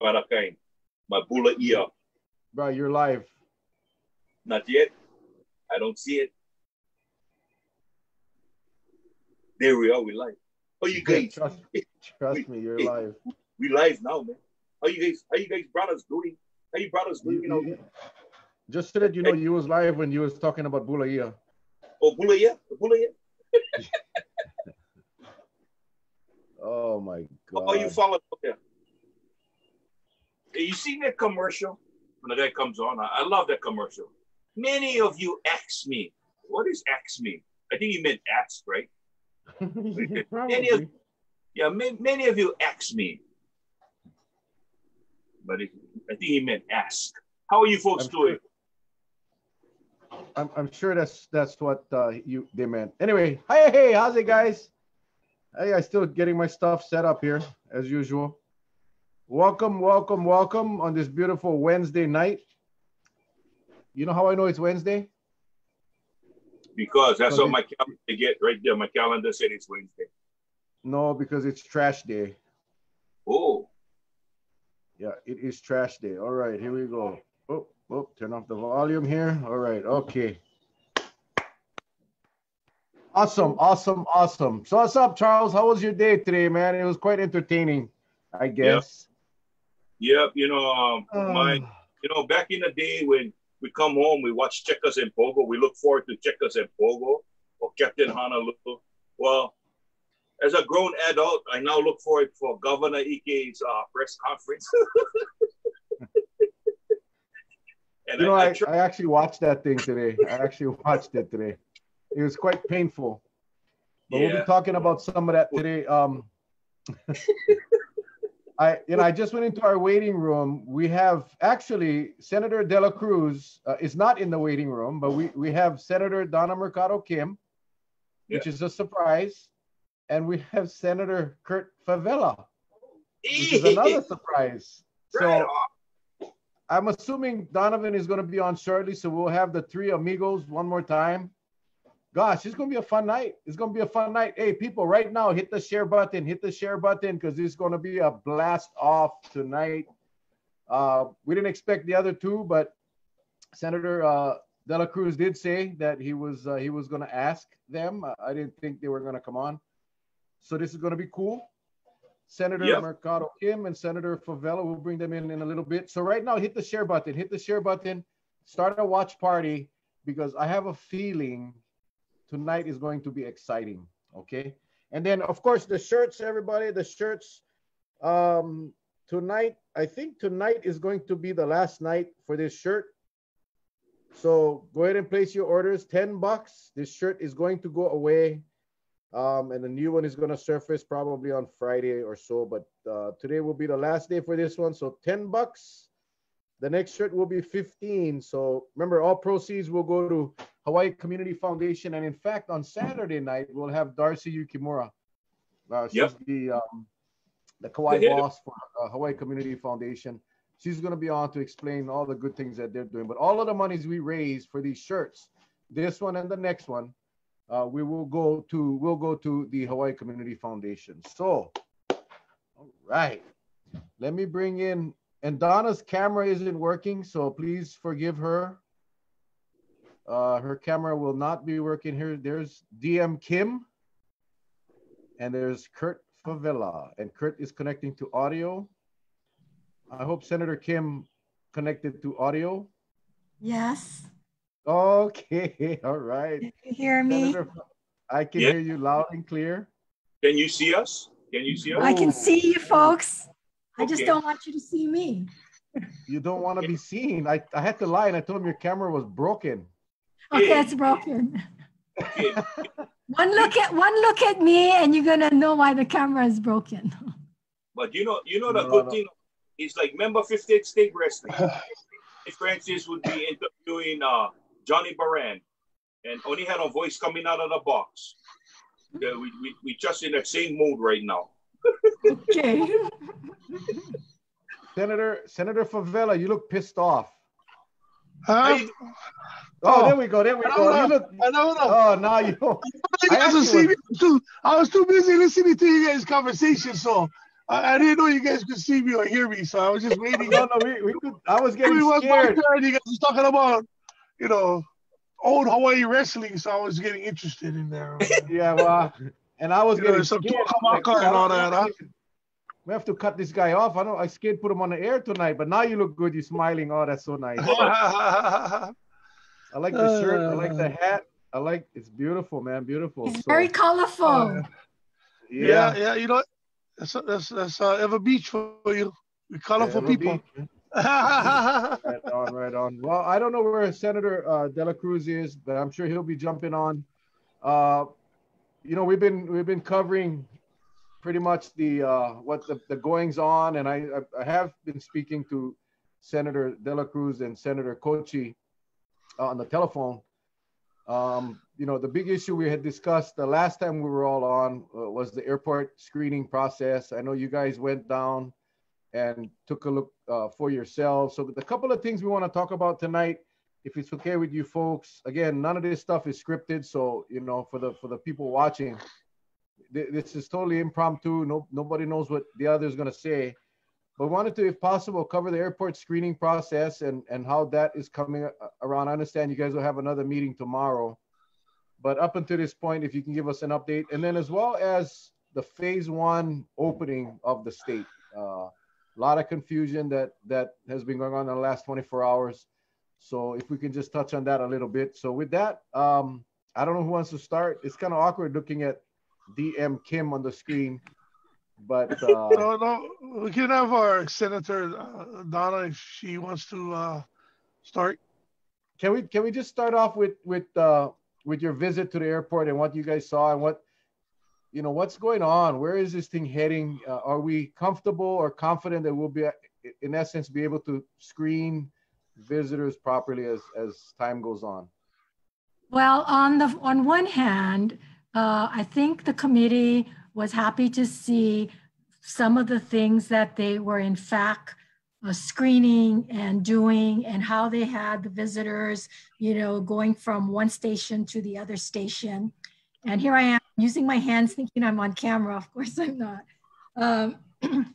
para kain. Mabula iya. Bro, you're live. Not yet. I don't see it. There we are. We live. How you guys? Trust, trust me, you're live. We live now, man. How you guys? How you guys brothers doing? How you brothers doing? You know, Just so that you know, you was live when you was talking about Bulaia. oh bula iya, bula iya. Oh my How god. you following up there? You seen that commercial when the guy comes on? I, I love that commercial. Many of you ask me, what does ask me? I think he meant ask, right? Many of, yeah, ma- many of you ask me, but it, I think he meant ask. How are you folks I'm doing? I'm, I'm sure that's that's what uh, you they meant. Anyway, hey hey, how's it guys? Hey, I'm still getting my stuff set up here as usual. Welcome, welcome, welcome on this beautiful Wednesday night. You know how I know it's Wednesday? Because that's what my calendar get right there. My calendar said it's Wednesday. No, because it's trash day. Oh, Yeah, it is trash day. All right, here we go. Oh, oh, turn off the volume here. All right, okay. Awesome, awesome, awesome. So what's up, Charles? How was your day today, man? It was quite entertaining, I guess. Yep. You know, um, my you know, back in the day when we come home, we watch Checkers and Pogo. We look forward to Checkers and Pogo or Captain Honolulu. Well, as a grown adult, I now look forward for Governor Ige's uh, press conference. and you know, I, I I, I actually watched that thing today. I actually watched it today. It was quite painful. But we'll be talking about some of that today. Um, I, you know, I just went into our waiting room. We have actually Senator Dela Cruz uh, is not in the waiting room, but we we have Senator Donna Mercado Kim, which is a surprise, and we have Senator Kurt Fevella, which is another surprise. Right So. I'm assuming Donovan is going to be on shortly, so we'll have the three amigos one more time. Gosh, it's going to be a fun night. It's going to be a fun night. Hey, people, right now, hit the share button. Hit the share button because it's going to be a blast off tonight. Uh, we didn't expect the other two, but Senator uh, Dela Cruz did say that he was uh, he was going to ask them. I didn't think they were going to come on, so this is going to be cool. Senator Yep. Mercado Kim and Senator Fevella. We'll bring them in in a little bit. So right now, hit the share button. Hit the share button. Start a watch party because I have a feeling tonight is going to be exciting. Okay. And then, of course, the shirts, everybody, the shirts. Um, tonight, I think tonight is going to be the last night for this shirt. So go ahead and place your orders. 10 bucks. This shirt is going to go away. Um, and the new one is going to surface probably on Friday or so. But uh, today will be the last day for this one. So 10 bucks. The next shirt will be 15. So remember, all proceeds will go to Hawaii Community Foundation. And in fact, on Saturday night, we'll have Darcy Yukimura. Uh, she's Yep. the um, the Kauai The boss for uh, Hawaii Community Foundation. She's going to be on to explain all the good things that they're doing. But all of the monies we raise for these shirts, this one and the next one, uh, we will go to we'll go to the Hawaii Community Foundation. So, all right, let me bring in. And Donna's camera isn't working, so please forgive her. Uh, her camera will not be working here. There's DM Kim, and there's Kurt Fevella, and Kurt is connecting to audio. I hope Senator Kim connected to audio. Yes. Okay, all right. Did you hear me? Senator, I can Yeah. hear you loud and clear. Can you see us? Can you see us? I can see you folks. I just don't want you to see me. You don't want to be seen. I, I had to lie and I told him your camera was broken. Okay, it's broken. One look at one look at me and you're gonna know why the camera is broken. But you know, you know the No, good no. thing is like member 58 State Wrestling. Francis would be interviewing uh, Johnny Baran and only had a voice coming out of the box. Yeah, we, we, we just in that same mode right now. Okay. Senator Senator Fevella, you look pissed off. Huh? Hey, Oh, Oh. there we go. There we I go. You look. I know. Oh, now you. You I see was- me too. I was too busy listening to you guys' conversation, so I, I, didn't know you guys could see me or hear me, so I was just waiting. no, no, we, we could. I was getting was scared. You guys was talking about, you know, old Hawaii wrestling, so I was getting interested in there. yeah, well, and I was you getting know, some scared. Like, and all that. Huh? We have to cut this guy off. I know I scared put him on the air tonight, but now you look good. You're smiling. Oh, that's so nice. I like the shirt. I like the hat. I like it's beautiful, man. Beautiful. It's so, very colorful. Uh, yeah. yeah, yeah. You know, that's that's that's uh, Ewa Beach for you. We colorful yeah, people. right on, right on. Well, I don't know where Senator uh, Dela Cruz is, but I'm sure he'll be jumping on. Uh, you know, we've been we've been covering pretty much the uh, what the, the goings on, and I I have been speaking to Senator Dela Cruz and Senator Kouchi on the telephone um, you know, the big issue we had discussed the last time we were all on uh, was the airport screening process. I know you guys went down and took a look uh, for yourselves. So the couple of things we want to talk about tonight, if it's okay with you folks, again, none of this stuff is scripted. So, you know, for the, for the people watching, th this is totally impromptu. No, nobody knows what the other is going to say but wanted to, if possible, cover the airport screening process and, and how that is coming around. I understand you guys will have another meeting tomorrow, but up until this point, if you can give us an update, and then as well as the phase one opening of the state. Uh, a lot of confusion that that has been going on in the last 24 hours. So if we can just touch on that a little bit. So with that, um, I don't know who wants to start. It's kind of awkward looking at DM Kim on the screen. But uh, no, no, we can have our Senator uh, Donna if she wants to uh, start. Can we can we just start off with with uh, with your visit to the airport and what you guys saw and what you know what's going on? Where is this thing heading? Uh, are we comfortable or confident that we'll be in essence be able to screen visitors properly as as time goes on? Well, on the on one hand, uh, I think the committee was happy to see some of the things that they were in fact uh, screening and doing and how they had the visitors, you know, going from one station to the other station. And here I am using my hands thinking I'm on camera. Of course I'm not. Um,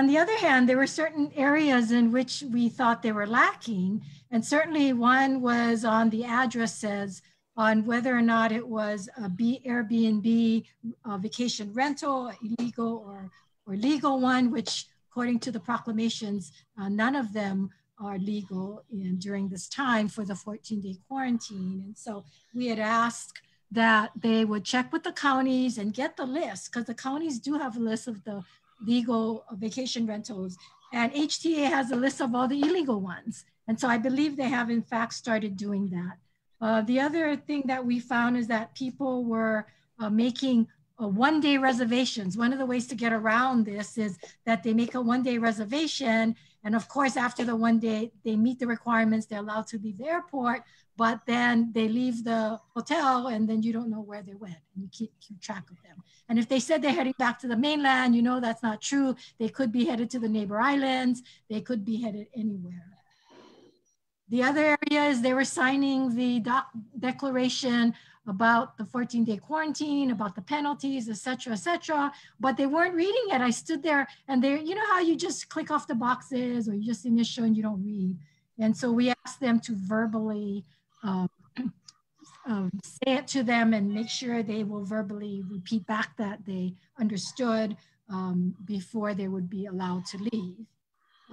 on the other hand, there were certain areas in which we thought they were lacking. And certainly one was on the addresses on whether or not it was a B, Airbnb a vacation rental, illegal or, or legal one, which according to the proclamations, uh, none of them are legal in, during this time for the 14 day quarantine. And so we had asked that they would check with the counties and get the list because the counties do have a list of the legal vacation rentals and HTA has a list of all the illegal ones. And so I believe they have in fact started doing that. Uh, the other thing that we found is that people were uh, making uh, one day reservations. One of the ways to get around this is that they make a one day reservation. And of course, after the one day, they meet the requirements, they're allowed to leave the airport, but then they leave the hotel and then you don't know where they went and you keep, keep track of them. And if they said they're heading back to the mainland, you know that's not true. They could be headed to the neighbor islands, they could be headed anywhere. The other area is they were signing the declaration about the 14 day quarantine, about the penalties, etc., etc. but they weren't reading it. I stood there and they, you know how you just click off the boxes or you just initial and you don't read. And so we asked them to verbally um, um, say it to them and make sure they will verbally repeat back that they understood um, before they would be allowed to leave.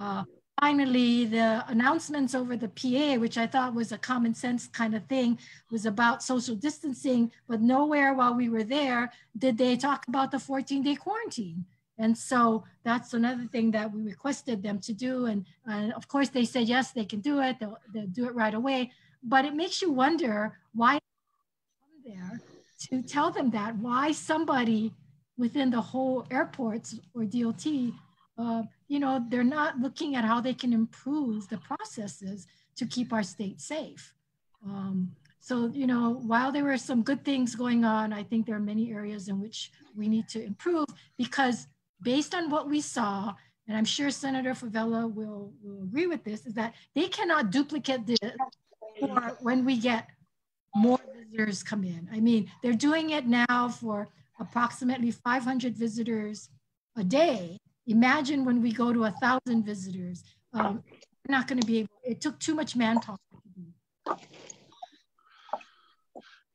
Uh, finally, the announcements over the PA, which I thought was a common sense kind of thing, was about social distancing, but nowhere while we were there did they talk about the 14 day quarantine. And so that's another thing that we requested them to do. And, of course, they said, yes, they can do it. They'll, they'll do it right away. But it makes you wonder why there to tell them that, why somebody within the whole airports or DOT uh, you know, they're not looking at how they can improve the processes to keep our state safe. Um, so, you know, while there were some good things going on, I think there are many areas in which we need to improve because based on what we saw, and I'm sure Senator Fevella will, will agree with this, is that they cannot duplicate this for when we get more visitors come in. I mean, they're doing it now for approximately 500 visitors a day. Imagine when we go to a thousand visitors. Um, we're not going to be able. It took too much manpower.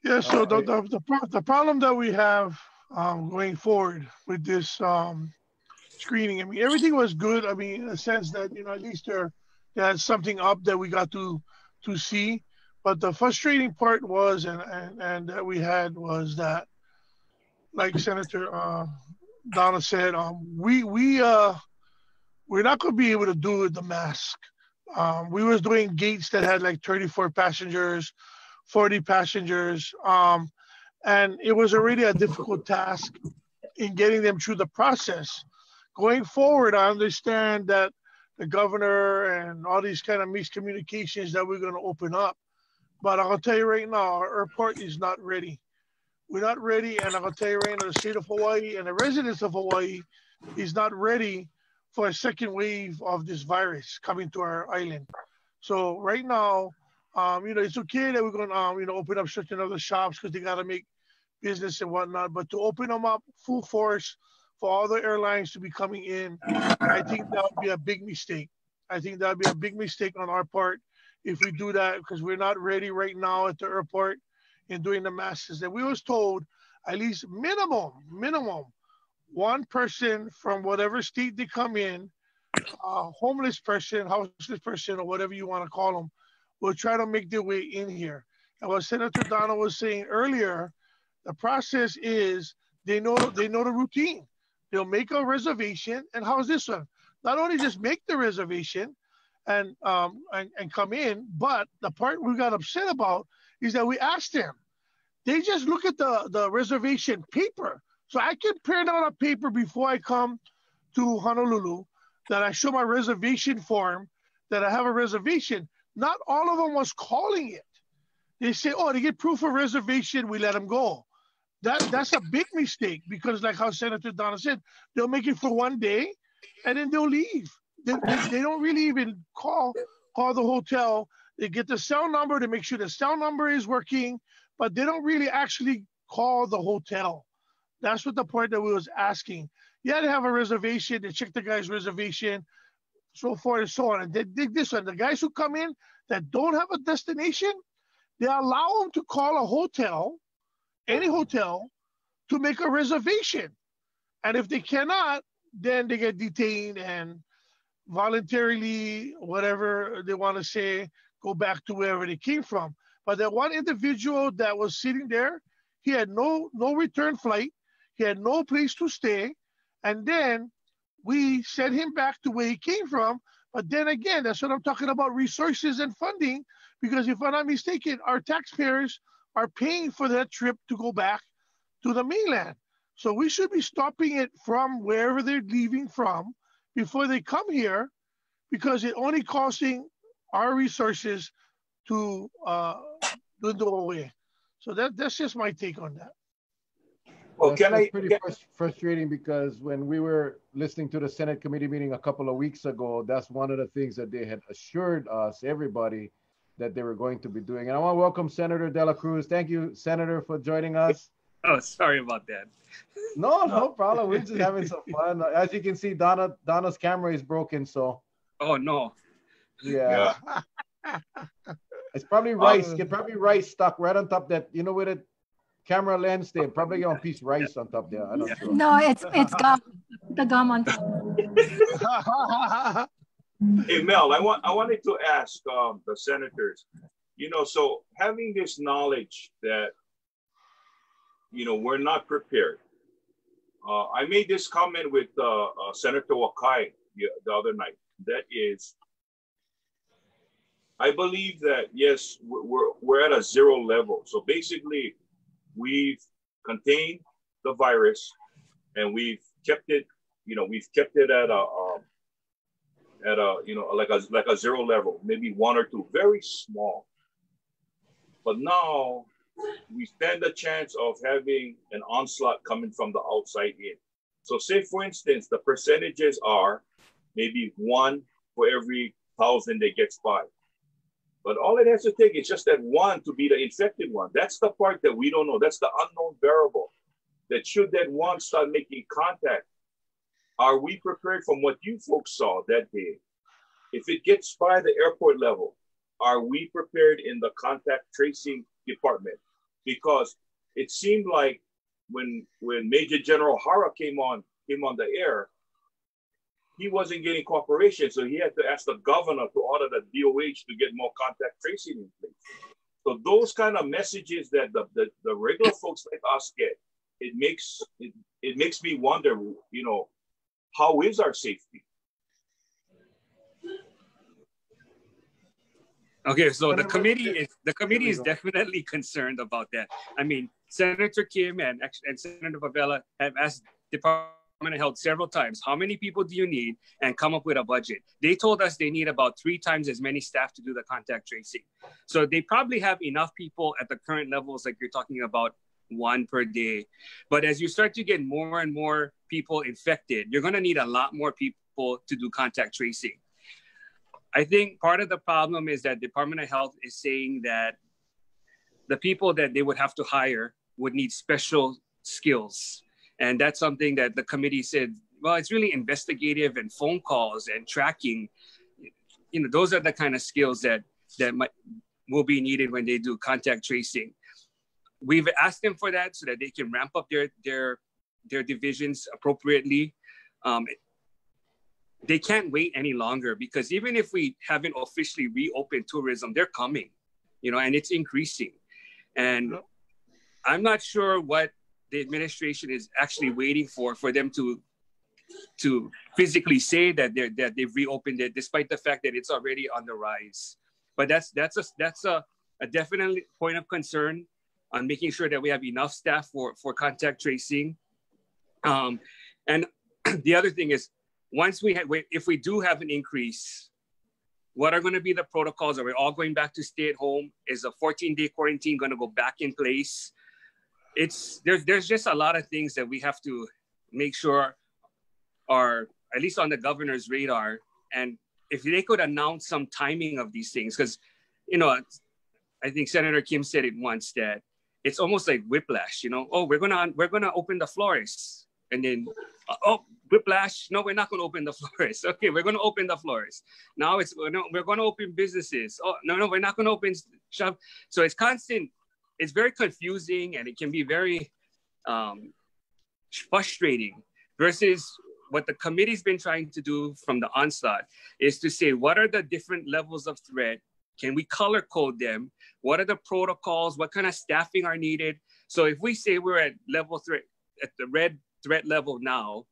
Yeah. So the, the the, the problem that we have um, going forward with this um, screening, I mean, everything was good. I mean, in a sense that you know at least there, there had something up that we got to to see. But the frustrating part was, and and, and that we had was that, like Senator uh, Donna said, um, we we uh we're not going to be able to do the mask. Um, we was doing gates that had like 34 passengers, 40 passengers, um, and it was already a difficult task in getting them through the process. Going forward, I understand that the governor and all these kind of miscommunications that we're going to open up but I'll tell you right now, our airport is not ready. We're not ready, and I'll tell you right now, the state of Hawaii and the residents of Hawaii is not ready for a second wave of this virus coming to our island. So right now, um, you know, it's okay that we're going to, um, you know, open up certain other shops because they got to make business and whatnot. But to open them up full force for all the airlines to be coming in, I think that would be a big mistake. I think that would be a big mistake on our part if we do that because we're not ready right now at the airport in doing the masses. that we was told at least minimum, minimum, one person from whatever state they come in, a homeless person, houseless person, or whatever you want to call them, will try to make their way in here. And what Senator Donna was saying earlier, the process is they know they know the routine. They'll make a reservation, and how's this one? Not only just make the reservation, and um and, and come in. But the part we got upset about is that we asked them. They just look at the the reservation paper. So I can print out a paper before I come to Honolulu that I show my reservation form that I have a reservation. Not all of them was calling it. They say, oh, to get proof of reservation, we let them go. That that's a big mistake because, like how Senator Donna said, they'll make it for one day and then they'll leave they, they, they don't really even call call the hotel. They get the cell number to make sure the cell number is working, but they don't really actually call the hotel. That's what the point that we was asking. Had to have a reservation. They check the guy's reservation, so forth and so on. And they dig this one. The guys who come in that don't have a destination, they allow them to call a hotel, any hotel, to make a reservation. And if they cannot, then they get detained and voluntarily, whatever they want to say, go back to wherever they came from. But that one individual that was sitting there, he had no no return flight, he had no place to stay, and then we sent him back to where he came from. But then again, that's what I'm talking about resources and funding, because if I'm not mistaken, our taxpayers are paying for that trip to go back to the mainland. So we should be stopping it from wherever they're leaving from before they come here because it only costing our resources to uh, dwindle away. So that, that's just my take on that. Well, that's, can that's I, pretty can... frustrating because when we were listening to the Senate committee meeting a couple of weeks ago, that's one of the things that they had assured us, everybody, that they were going to be doing. And I want to welcome Senator Dela Cruz. Thank you, Senator, for joining us. Oh, sorry about that. No, no problem. We're just having some fun. As you can see, Donna Donna's camera is broken, so. Oh no. Yeah. yeah. it's probably rice. Um, Get probably rice stuck right on top that you know with a camera lens there. Probably on piece rice on top there. I don't know. No, it's it's gum. The gum on top. hey Mel, I want I wanted to ask um, the senators. You know, so having this knowledge that you know we're not prepared uh, I made this comment with uh, uh, Senator Wakai the, the other night. That is, I believe that yes, we're, we're at a zero level. So basically, we've contained the virus, and we've kept it. You know, we've kept it at a um, at a you know like a like a zero level, maybe one or two, very small. But now we stand a chance of having an onslaught coming from the outside in. So say for instance, the percentages are maybe one for every thousand that gets by. But all it has to take is just that one to be the infected one. That's the part that we don't know. That's the unknown variable. That should that one start making contact are we prepared from what you folks saw that day? If it gets by the airport level, are we prepared in the contact tracing department? Because it seemed like when when Major General Hara came on came on the air, he wasn't getting cooperation, so he had to ask the governor to order the DOH to get more contact tracing in place. So those kind of messages that the, the, the regular folks like us get, it makes it, it makes me wonder, you know, how is our safety? Okay, so the committee is the committee is definitely concerned about that. I mean, Senator Kim and, and Senator Fevella have asked Department of Health several times, how many people do you need, and come up with a budget. They told us they need about three times as many staff to do the contact tracing. So they probably have enough people at the current levels, like you're talking about, one per day. But as you start to get more and more people infected, you're going to need a lot more people to do contact tracing. I think part of the problem is that Department of Health is saying that the people that they would have to hire would need special skills. And that's something that the committee said, well, it's really investigative and phone calls and tracking. You know, those are the kind of skills that that might, will be needed when they do contact tracing. We've asked them for that so that they can ramp up their their their divisions appropriately. Um, they can't wait any longer because even if we haven't officially reopened tourism, they're coming, you know, and it's increasing. And I'm not sure what the administration is actually waiting for for them to to physically say that they're that they've reopened it, despite the fact that it's already on the rise. But that's that's a that's a, a definite point of concern on making sure that we have enough staff for for contact tracing. Um, and the other thing is once we have, if we do have an increase, what are going to be the protocols? Are we all going back to stay at home? Is a 14 day quarantine going to go back in place? It's there's there's just a lot of things that we have to make sure are at least on the governor's radar. And if they could announce some timing of these things, because you know, I think Senator Kim said it once that it's almost like whiplash. You know, oh, we're gonna we're gonna open the florists, and then uh, oh, whiplash. No, we're not to open the florists. Okay, we're to open the florists. Now it's we're to open businesses. Oh no, no, we're not to open shop. So it's constant. It's very confusing and it can be very um, frustrating. Versus what the committee's been trying to do from the onslaught is to say what are the different levels of threat. Can we color code them? What are the protocols? What kind of staffing are needed? So if we say we're at level threat at the red threat level now,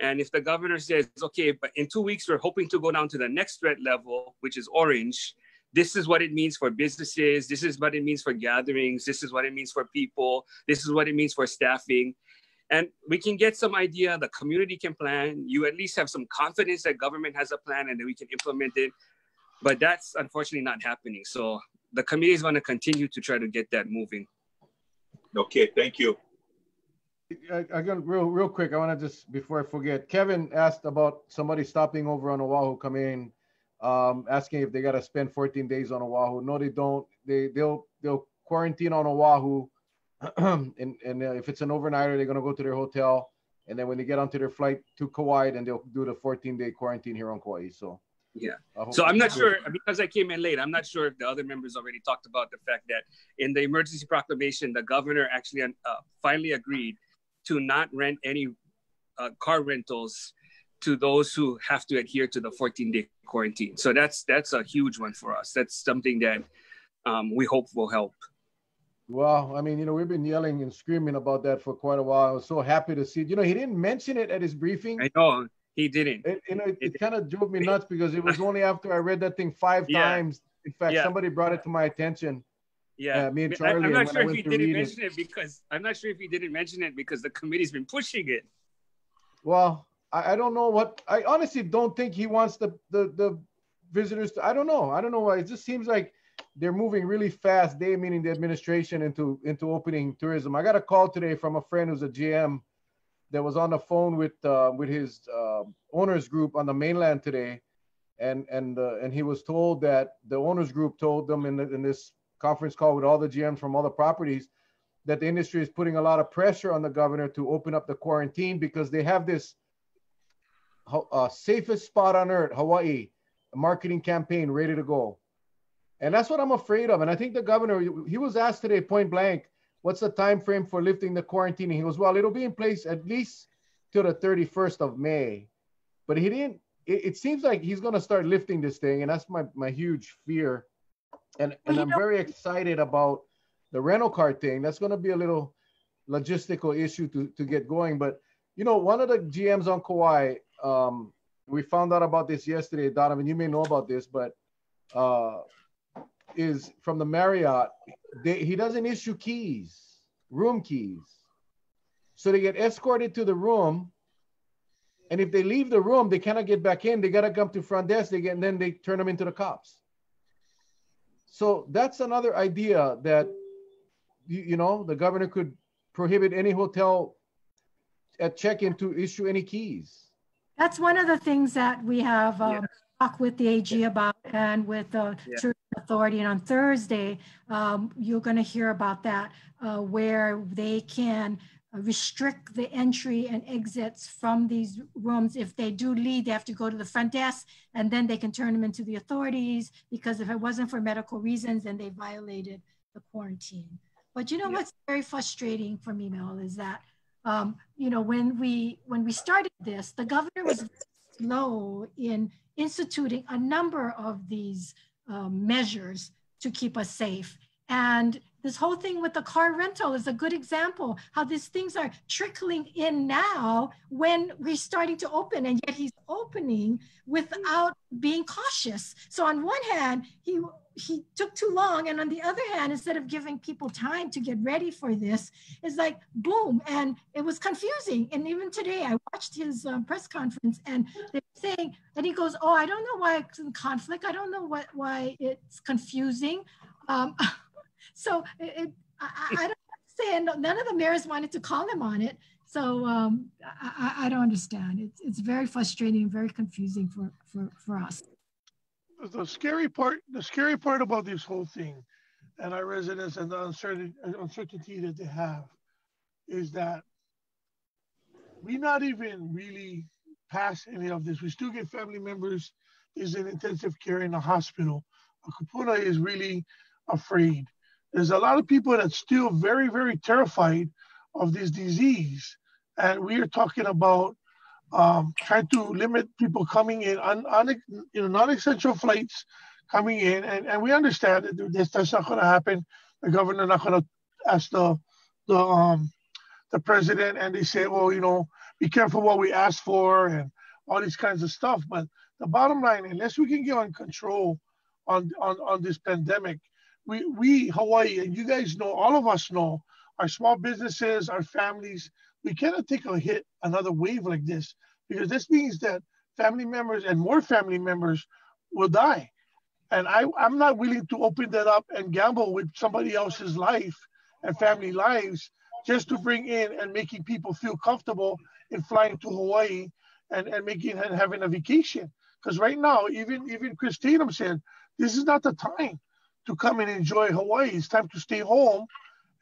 and if the governor says, okay, but in two weeks, we're hoping to go down to the next threat level, which is orange, this is what it means for businesses. This is what it means for gatherings. This is what it means for people. This is what it means for staffing. And we can get some idea, the community can plan. You at least have some confidence that government has a plan and that we can implement it. But that's unfortunately not happening. So the committee is going to continue to try to get that moving. Okay, thank you. I, I got real real quick. I want to just before I forget. Kevin asked about somebody stopping over on Oahu, coming in, um, asking if they got to spend 14 days on Oahu. No, they don't. They they'll they'll quarantine on Oahu, and and uh, if it's an overnighter, they're gonna go to their hotel, and then when they get onto their flight to Kauai, then they'll do the 14 day quarantine here on Kauai. So. Yeah. So I'm not sure because I came in late. I'm not sure if the other members already talked about the fact that in the emergency proclamation, the governor actually uh, finally agreed to not rent any uh, car rentals to those who have to adhere to the 14 day quarantine. So that's that's a huge one for us. That's something that um, we hope will help. Well, I mean, you know, we've been yelling and screaming about that for quite a while. I was so happy to see. You know, he didn't mention it at his briefing. I know he didn't. It, you know, it, it kind of drove me nuts because it was only after I read that thing five yeah. times. In fact, yeah. somebody brought it to my attention yeah, uh, me and Charlie. I, am not sure if he didn't mention it. it because I'm not sure if he didn't mention it because the committee's been pushing it. Well, I, I don't know what. I honestly don't think he wants the the the visitors. To, I don't know. I don't know why. It just seems like they're moving really fast. They meaning the administration into into opening tourism. I got a call today from a friend who's a GM that was on the phone with uh, with his uh, owners group on the mainland today, and and uh, and he was told that the owners group told them in the, in this conference call with all the GMs from all the properties that the industry is putting a lot of pressure on the governor to open up the quarantine because they have this uh, safest spot on earth, Hawaii, a marketing campaign ready to go. And that's what I'm afraid of. And I think the governor, he was asked today point blank, what's the time frame for lifting the quarantine? And he goes, well, it'll be in place at least till the 31st of May. But he didn't, it, it seems like he's going to start lifting this thing. And that's my, my huge fear. And, and I'm very excited about the rental car thing. That's going to be a little logistical issue to, to get going. But, you know, one of the GMs on Kauai, um, we found out about this yesterday, Donovan. You may know about this, but uh, is from the Marriott. They, he doesn't issue keys, room keys. So they get escorted to the room. And if they leave the room, they cannot get back in. They got to come to front desk. They get, and then they turn them into the cops. So that's another idea that, you, you know, the governor could prohibit any hotel at check-in to issue any keys. That's one of the things that we have um, yeah. talked with the AG about and with the yeah. Tourism Authority. And on Thursday, um, you're going to hear about that, uh, where they can restrict the entry and exits from these rooms. If they do leave, they have to go to the front desk and then they can turn them into the authorities because if it wasn't for medical reasons, then they violated the quarantine. But you know yeah. what's very frustrating for me, Mel, is that um, you know, when we when we started this, the governor was slow in instituting a number of these um, measures to keep us safe. And this whole thing with the car rental is a good example how these things are trickling in now when we're starting to open, and yet he's opening without being cautious. So on one hand, he he took too long. And on the other hand, instead of giving people time to get ready for this, it's like boom. And it was confusing. And even today, I watched his um, press conference and they're saying, and he goes, Oh, I don't know why it's in conflict. I don't know what why it's confusing. Um, so it, I, I, don't understand. None of the mayors wanted to call him on it. So um, I, I, don't understand. It's, it's very frustrating, very confusing for, for, for us the scary part, the scary part about this whole thing, and our residents and the uncertainty, uh, uncertainty that they have, is that we not even really pass any of this. We still get family members is in intensive care in the hospital. Kupuna is really afraid. There's a lot of people that's still very, very terrified of this disease. And we are talking about um, trying to limit people coming in on, on you know non-essential flights coming in, and, and we understand that this that's not going to happen. The governor not going to ask the the um the president, and they say, well, you know, be careful what we ask for, and all these kinds of stuff. But the bottom line, unless we can get on control on on on this pandemic, we we Hawaii and you guys know, all of us know, our small businesses, our families, we cannot take a hit, another wave like this, because this means that family members and more family members will die. And I, I'm not willing to open that up and gamble with somebody else's life and family lives just to bring in and making people feel comfortable in flying to Hawaii and, and making and having a vacation. Because right now, even even Chris Tatum said, this is not the time to come and enjoy Hawaii. It's time to stay home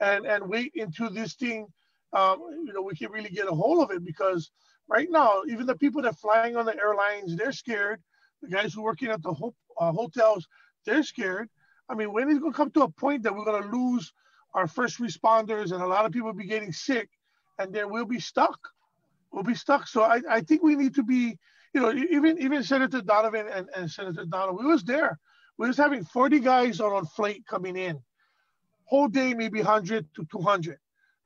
and, and wait until this thing um, you know, we can really get a hold of it because right now, even the people that are flying on the airlines, they're scared. The guys who are working at the ho- uh, hotels, they're scared. I mean, when is it going to come to a point that we're going to lose our first responders and a lot of people will be getting sick and then we'll be stuck? We'll be stuck. So I, I think we need to be, you know, even even Senator Donovan and, and Senator Donald, we was there. We was having 40 guys on on flight coming in. Whole day, maybe 100 to 200.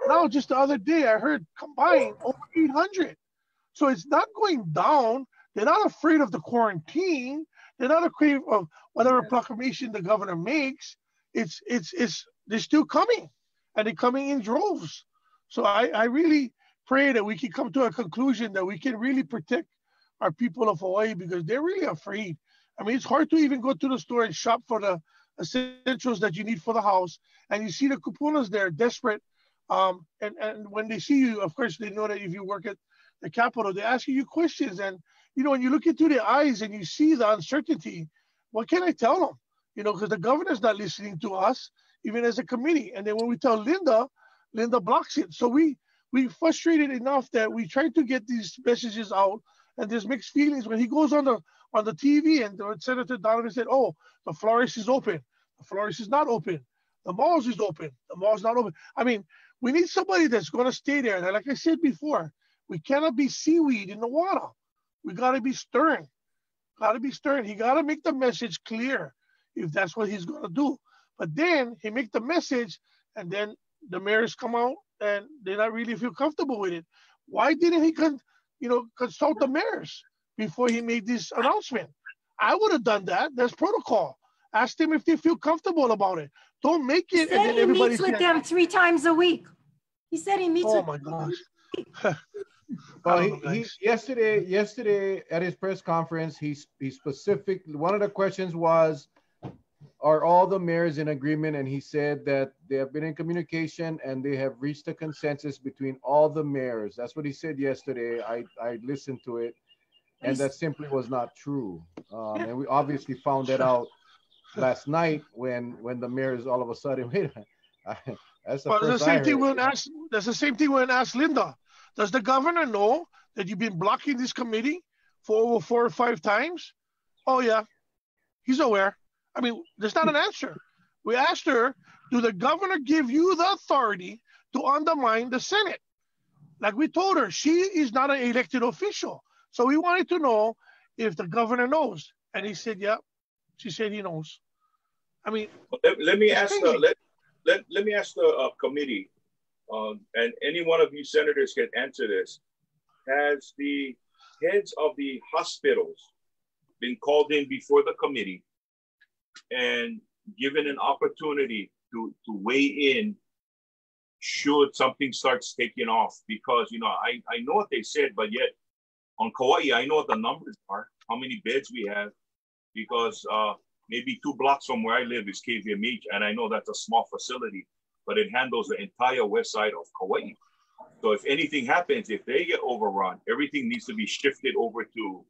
Now, just the other day, I heard combined over 800. So it's not going down. They're not afraid of the quarantine. They're not afraid of whatever proclamation the governor makes. It's it's it's they're still coming, and they're coming in droves. So I, I really pray that we can come to a conclusion that we can really protect our people of Hawaii because they're really afraid. I mean, it's hard to even go to the store and shop for the essentials that you need for the house, and you see the kupunas there desperate um, and, and when they see you, of course, they know that if you work at the Capitol, they ask you questions. And, you know, when you look into their eyes and you see the uncertainty, what can I tell them? You know, because the governor's not listening to us, even as a committee. And then when we tell Linda, Linda blocks it. So we we frustrated enough that we tried to get these messages out and there's mixed feelings when he goes on the on the TV and Senator Donovan said, "Oh, the florist is open. The florist is not open. The malls is open. The mall's not open." I mean, we need somebody that's going to stay there. And like I said before, we cannot be seaweed in the water. We got to be stern. Got to be stern. He got to make the message clear if that's what he's going to do. But then he make the message, and then the mayors come out and they not really feel comfortable with it. Why didn't he, con- you know, consult the mayors before he made this announcement? I would have done that. There's protocol. Ask them if they feel comfortable about it. Don't make it. He said he meets with them three times a week. He said he meets. Oh my gosh. Well, he, he, yesterday, yesterday at his press conference, he he specific. One of the questions was, "Are all the mayors in agreement?" And he said that they have been in communication and they have reached a consensus between all the mayors. That's what he said yesterday. I I listened to it, and that simply was not true. Um, and we obviously found that out last night when when the mayors all of a sudden wait. That's the, but the same thing when ask. That's the same thing when ask Linda. Does the governor know that you've been blocking this committee for over four or five times? Oh yeah, he's aware. I mean, there's not an hmm. answer. We asked her, do the governor give you the authority to undermine the Senate? Like we told her, she is not an elected official. So we wanted to know if the governor knows. And he said, yeah. She said he knows. I mean, let, let me ask the, let, let, let me ask the uh, committee, um, and any one of you senators can answer this. Has the heads of the hospitals been called in before the committee and given an opportunity to, to weigh in should something starts taking off? Because, you know, I, I know what they said, but yet on Kauai, I know what the numbers are, how many beds we have, because uh, maybe two blocks from where I live is KVMH, and I know that's a small facility, but it handles the entire west side of Kauai. So if anything happens, if they get overrun, everything needs to be shifted over to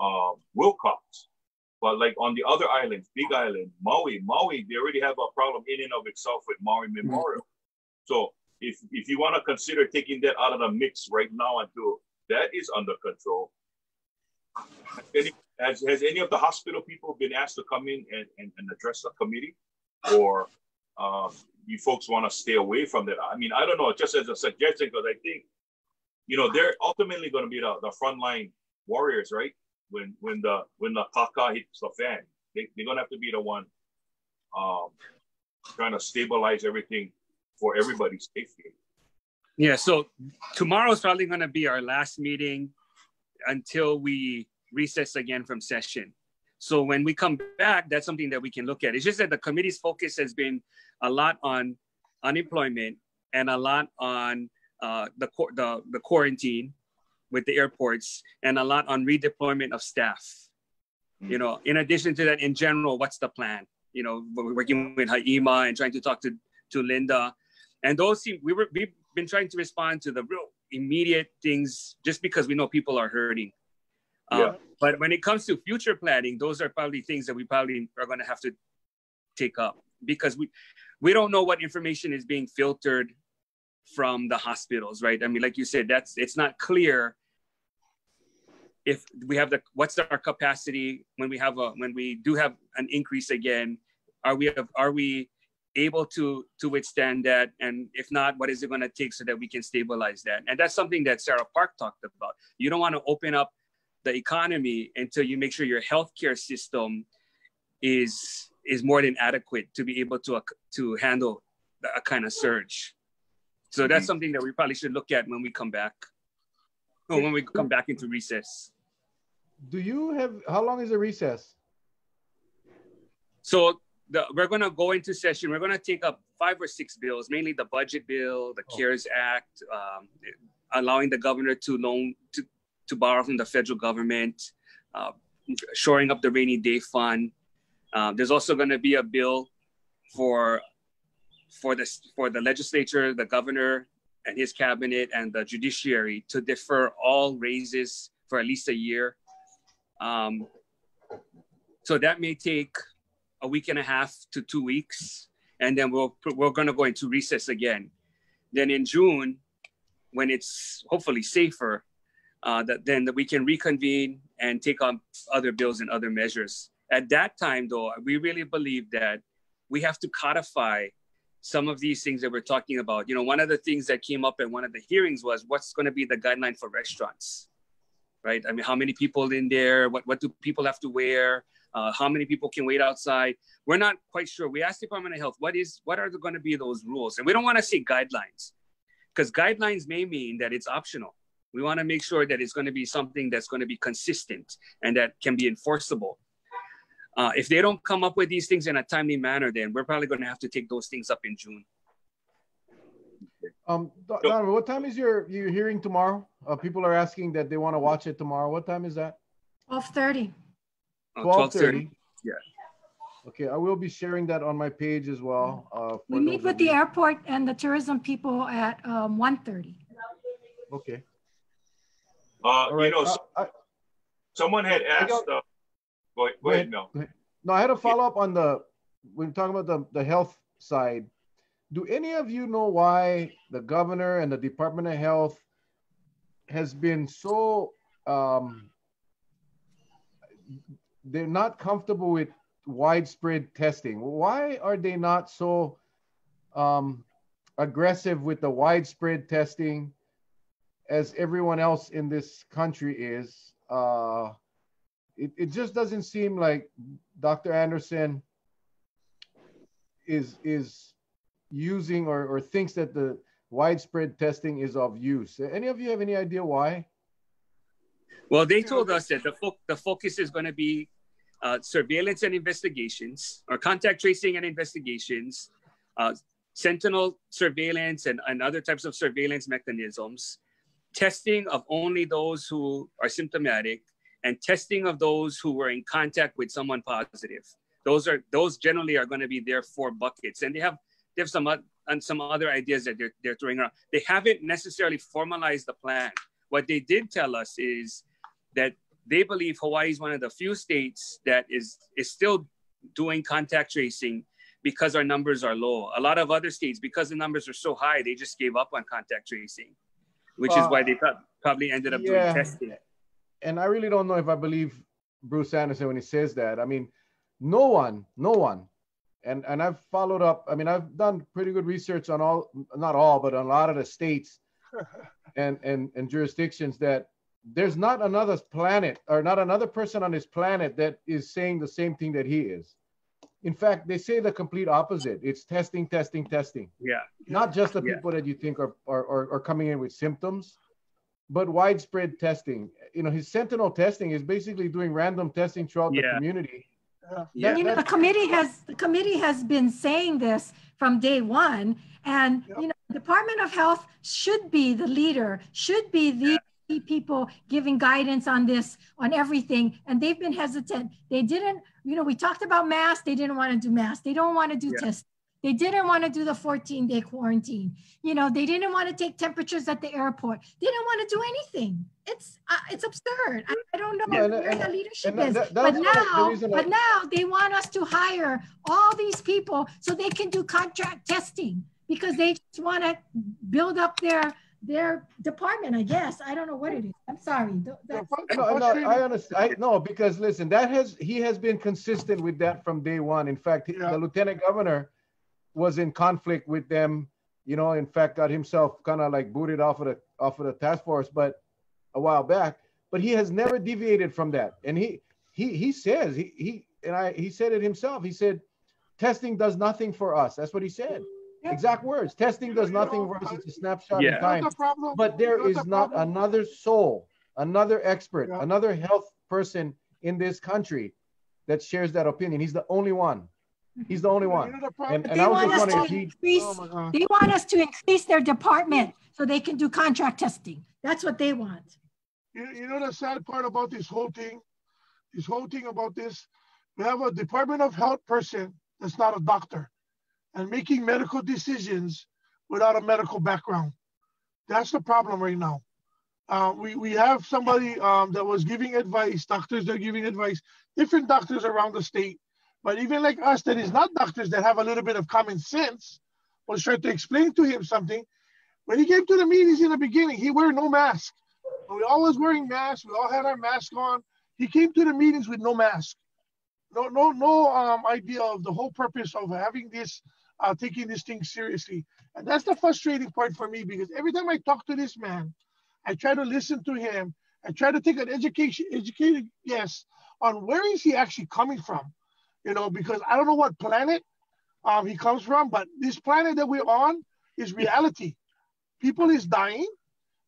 uh, Wilcox. But like on the other islands, Big Island, Maui, Maui, they already have a problem in and of itself with Maui Memorial. So if if you want to consider taking that out of the mix right now until that is under control, any, has, has any of the hospital people been asked to come in and, and, and address the committee? Or um, you folks want to stay away from that? I mean, I don't know, just as a suggestion, because I think, you know, they're ultimately going to be the, the frontline warriors, right? When when the when the caca hits the fan, they, they're going to have to be the one um, trying to stabilize everything for everybody's safety. Yeah, so tomorrow is probably going to be our last meeting until we recess again from session. So when we come back, that's something that we can look at. It's just that the committee's focus has been a lot on unemployment and a lot on uh, the, the, the quarantine with the airports and a lot on redeployment of staff. You know, in addition to that, in general, what's the plan? You know, we're working with HI-EMA and trying to talk to, to Linda. And those seem, we were, we've been trying to respond to the real immediate things just because we know people are hurting. Um, yeah. But when it comes to future planning, those are probably things that we probably are going to have to take up because we we don't know what information is being filtered from the hospitals, right? I mean, like you said, that's it's not clear if we have the what's our capacity when we have a when we do have an increase again. Are we have are we able to to withstand that and if not what is it going to take so that we can stabilize that and that's something that sarah park talked about you don't want to open up the economy until you make sure your healthcare system is is more than adequate to be able to to handle a kind of surge. So that's mm-hmm. something that we probably should look at when we come back, or when we come back into recess. Do you have how long is the recess? So the, we're going to go into session. We're going to take up five or six bills, mainly the budget bill, the oh. CARES Act, um, allowing the governor to loan to to borrow from the federal government, uh, shoring up the rainy day fund. Uh, there's also going to be a bill for for the for the legislature, the governor and his cabinet, and the judiciary to defer all raises for at least a year. Um, so that may take a week and a half to two weeks, and then we'll we're going to go into recess again. Then in June, when it's hopefully safer, uh, that then that we can reconvene and take on other bills and other measures. At that time, though, we really believe that we have to codify some of these things that we're talking about. You know, one of the things that came up in one of the hearings was what's going to be the guideline for restaurants, right? I mean, how many people in there? What what do people have to wear? uh, how many people can wait outside. We're not quite sure. We asked the Department of Health, what is what are going to be those rules? And we don't want to say guidelines because guidelines may mean that it's optional. We want to make sure that it's going to be something that's going to be consistent and that can be enforceable. Uh, if they don't come up with these things in a timely manner, then we're probably going to have to take those things up in June. Um, Donovan, what time is your your hearing tomorrow? Uh, people are asking that they want to watch it tomorrow. What time is that? Twelve thirty. Twelve thirty. Yeah. Okay, I will be sharing that on my page as well. Uh, we meet with the airport and the tourism people at um, 1.30. Okay. Uh. You know, uh, someone had asked. Got, uh, go, go ahead, no. No, I had a follow up on the when we're talking about the, the health side. Do any of you know why the governor and the Department of Health has been so um, they're not comfortable with widespread testing? Why are they not so um, aggressive with the widespread testing? as everyone else in this country is. Uh, it, it just doesn't seem like Dr. Anderson is is using or, or thinks that the widespread testing is of use. Any of you have any idea why? Well, they told us that the, fo- the focus is going to be uh, surveillance and investigations, or contact tracing and investigations, uh, sentinel surveillance and, and other types of surveillance mechanisms, testing of only those who are symptomatic and testing of those who were in contact with someone positive. Those are those generally are going to be their four buckets, and they have they have some and some other ideas that they're they're throwing around. They haven't necessarily formalized the plan. What they did tell us is that they believe Hawaii is one of the few states that is is still doing contact tracing because our numbers are low. A lot of other states, because the numbers are so high, they just gave up on contact tracing which uh, is why they probably ended up yeah. doing testing. And I really don't know if I believe Bruce Anderson when he says that. I mean, no one, no one, and and I've followed up. I mean, I've done pretty good research on all, not all, but on a lot of the states and and and jurisdictions that there's not another planet or not another person on this planet that is saying the same thing that he is. In fact, they say the complete opposite. It's testing, testing, testing. Yeah. Not just the people that you think are, are, are, are coming in with symptoms, but widespread testing. You know, his sentinel testing is basically doing random testing throughout yeah. the community. Yeah. you know, the committee has the committee has been saying this from day one, and yep. you know, Department of Health should be the leader, should be the people giving guidance on this, on everything, and they've been hesitant. They didn't, you know, we talked about masks. They didn't want to do masks. They don't want to do yeah. tests. They didn't want to do the 14 day quarantine. You know, they didn't want to take temperatures at the airport. They didn't want to do anything. It's uh, it's absurd. I, I don't know yeah, where and, the leadership is. That, but now, but now they want us to hire all these people so they can do contract testing because they just want to build up their their department, I guess. I don't know what it is. I'm sorry. no, no, I understand. I, no, because listen, that has he has been consistent with that from day one. In fact, yeah. the lieutenant governor was in conflict with them. You know, in fact, got himself kind of like booted off of the off of the task force, but a while back. But he has never deviated from that. And he he he says he he and I he said it himself. He said, testing does nothing for us. That's what he said. Yeah. Exact words. Testing does nothing for us. It's a snapshot yeah. in time. The but there is the not another soul, another expert, yeah. another health person in this country that shares that opinion. He's the only one. He's the only one. and, and they, want us to increase, oh they want us to increase their department so they can do contract testing. That's what they want. You, you know the sad part about this whole thing? This whole thing about this, we have a Department of Health person that's not a doctor and making medical decisions without a medical background. That's the problem right now. Uh, we, we have somebody um, that was giving advice, doctors that are giving advice, different doctors around the state. But even like us, that is not doctors that have a little bit of common sense, was trying to explain to him something. When he came to the meetings in the beginning, he wear no mask. We always wearing masks. We all had our mask on. He came to the meetings with no mask. No, no, no um, idea of the whole purpose of having this, uh, taking this thing seriously. And that's the frustrating part for me because every time I talk to this man, I try to listen to him. I try to take an education, educated guess on where is he actually coming from, you know, because I don't know what planet um, he comes from, but this planet that we're on is reality. People is dying.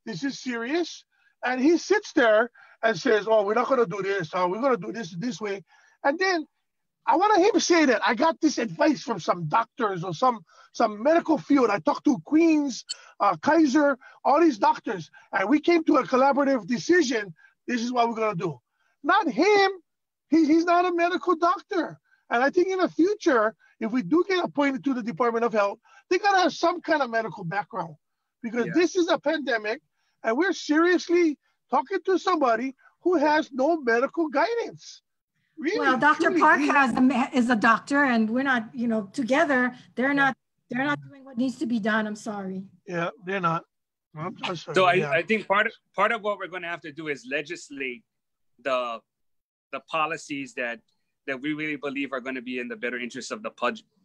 This is serious. And he sits there and says, oh, we're not going to do this. Oh, we're going to do this this way. And then I want to hear him say that I got this advice from some doctors or some some medical field. I talked to Queens, uh, Kaiser, all these doctors, and we came to a collaborative decision. This is what we're gonna do. Not him. He, he's not a medical doctor. And I think in the future, if we do get appointed to the Department of Health, they gotta have some kind of medical background because yeah. this is a pandemic, and we're seriously talking to somebody who has no medical guidance. Really, well, Dr. Park has a, is a doctor, and we're not, you know, together. They're not. They're not doing what needs to be done. I'm sorry. Yeah, they're not. I'm, I'm sorry. So I, yeah. I think part of, part of what we're going to have to do is legislate the the policies that that we really believe are going to be in the better interest of the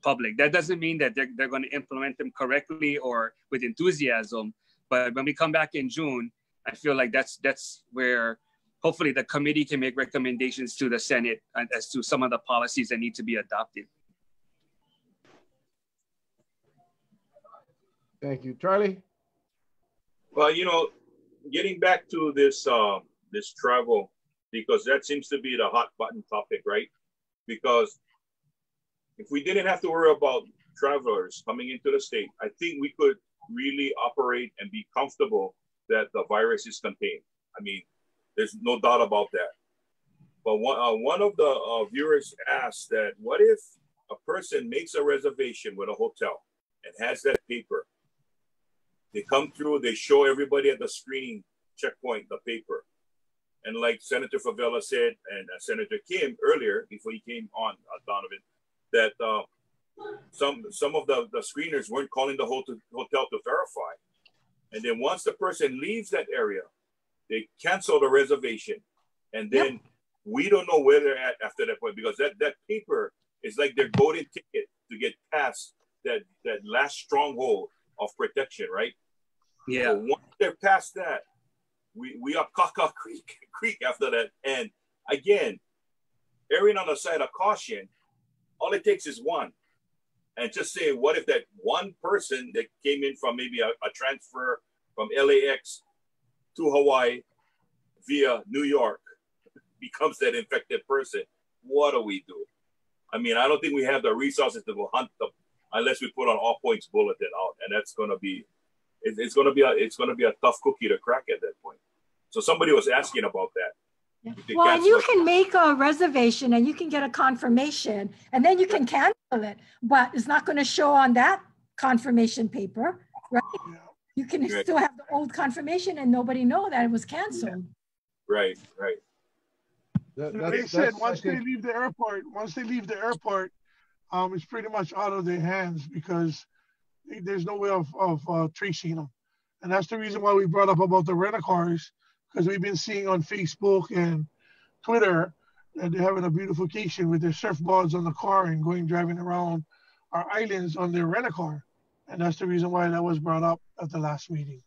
public. That doesn't mean that they're, they're going to implement them correctly or with enthusiasm. But when we come back in June, I feel like that's that's where hopefully the committee can make recommendations to the Senate as to some of the policies that need to be adopted. Thank you, Charlie. Well, you know, getting back to this uh, this travel because that seems to be the hot button topic, right? Because if we didn't have to worry about travelers coming into the state, I think we could really operate and be comfortable that the virus is contained. I mean, there's no doubt about that. But one, uh, one of the uh, viewers asked that what if a person makes a reservation with a hotel and has that paper? They come through, they show everybody at the screening checkpoint the paper. And like Senator Fevella said, and uh, Senator Kim earlier, before he came on, uh, Donovan, that uh, some some of the, the screeners weren't calling the hotel, hotel to verify. And then once the person leaves that area, they cancel the reservation, and then yep. we don't know where they're at after that point because that that paper is like their golden ticket to get past that that last stronghold of protection, right? Yeah. So once they're past that, we we up Kaka Creek Creek after that, and again, erring on the side of caution. All it takes is one, and just say, what if that one person that came in from maybe a, a transfer from LAX to Hawaii via New York becomes that infected person, what do we do? I mean, I don't think we have the resources to go hunt them unless we put on all points bulletin out, and that's going to be it's going to be a it's going to be a tough cookie to crack at that point. So somebody was asking about that. Yeah. Well, you can make a reservation and you can get a confirmation, and then you can cancel it, but it's not going to show on that confirmation paper, right? You can right. still have the old confirmation and nobody know that it was canceled. Right, right. That, they said once they leave the airport, once they leave the airport, um, it's pretty much out of their hands because there's no way of, of uh, tracing them. And that's the reason why we brought up about the rental cars because we've been seeing on Facebook and Twitter that they're having a beautification with their surfboards on the car and going driving around our islands on their rental car and that's the reason why that was brought up at the last meeting.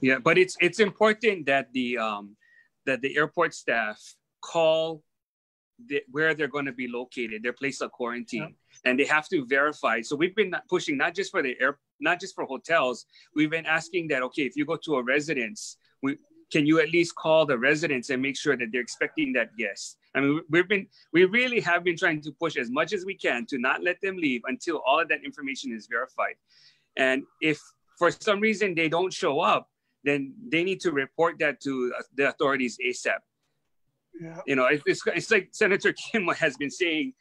Yeah, but it's it's important that the um, that the airport staff call the, where they're going to be located, their place of quarantine, yeah. and they have to verify. So we've been pushing not just for the air, not just for hotels. We've been asking that okay, if you go to a residence, we can you at least call the residents and make sure that they're expecting that guest? I mean, we've been, we really have been trying to push as much as we can to not let them leave until all of that information is verified. And if for some reason they don't show up, then they need to report that to uh, the authorities ASAP. Yeah. You know, it's, it's like Senator Kim has been saying.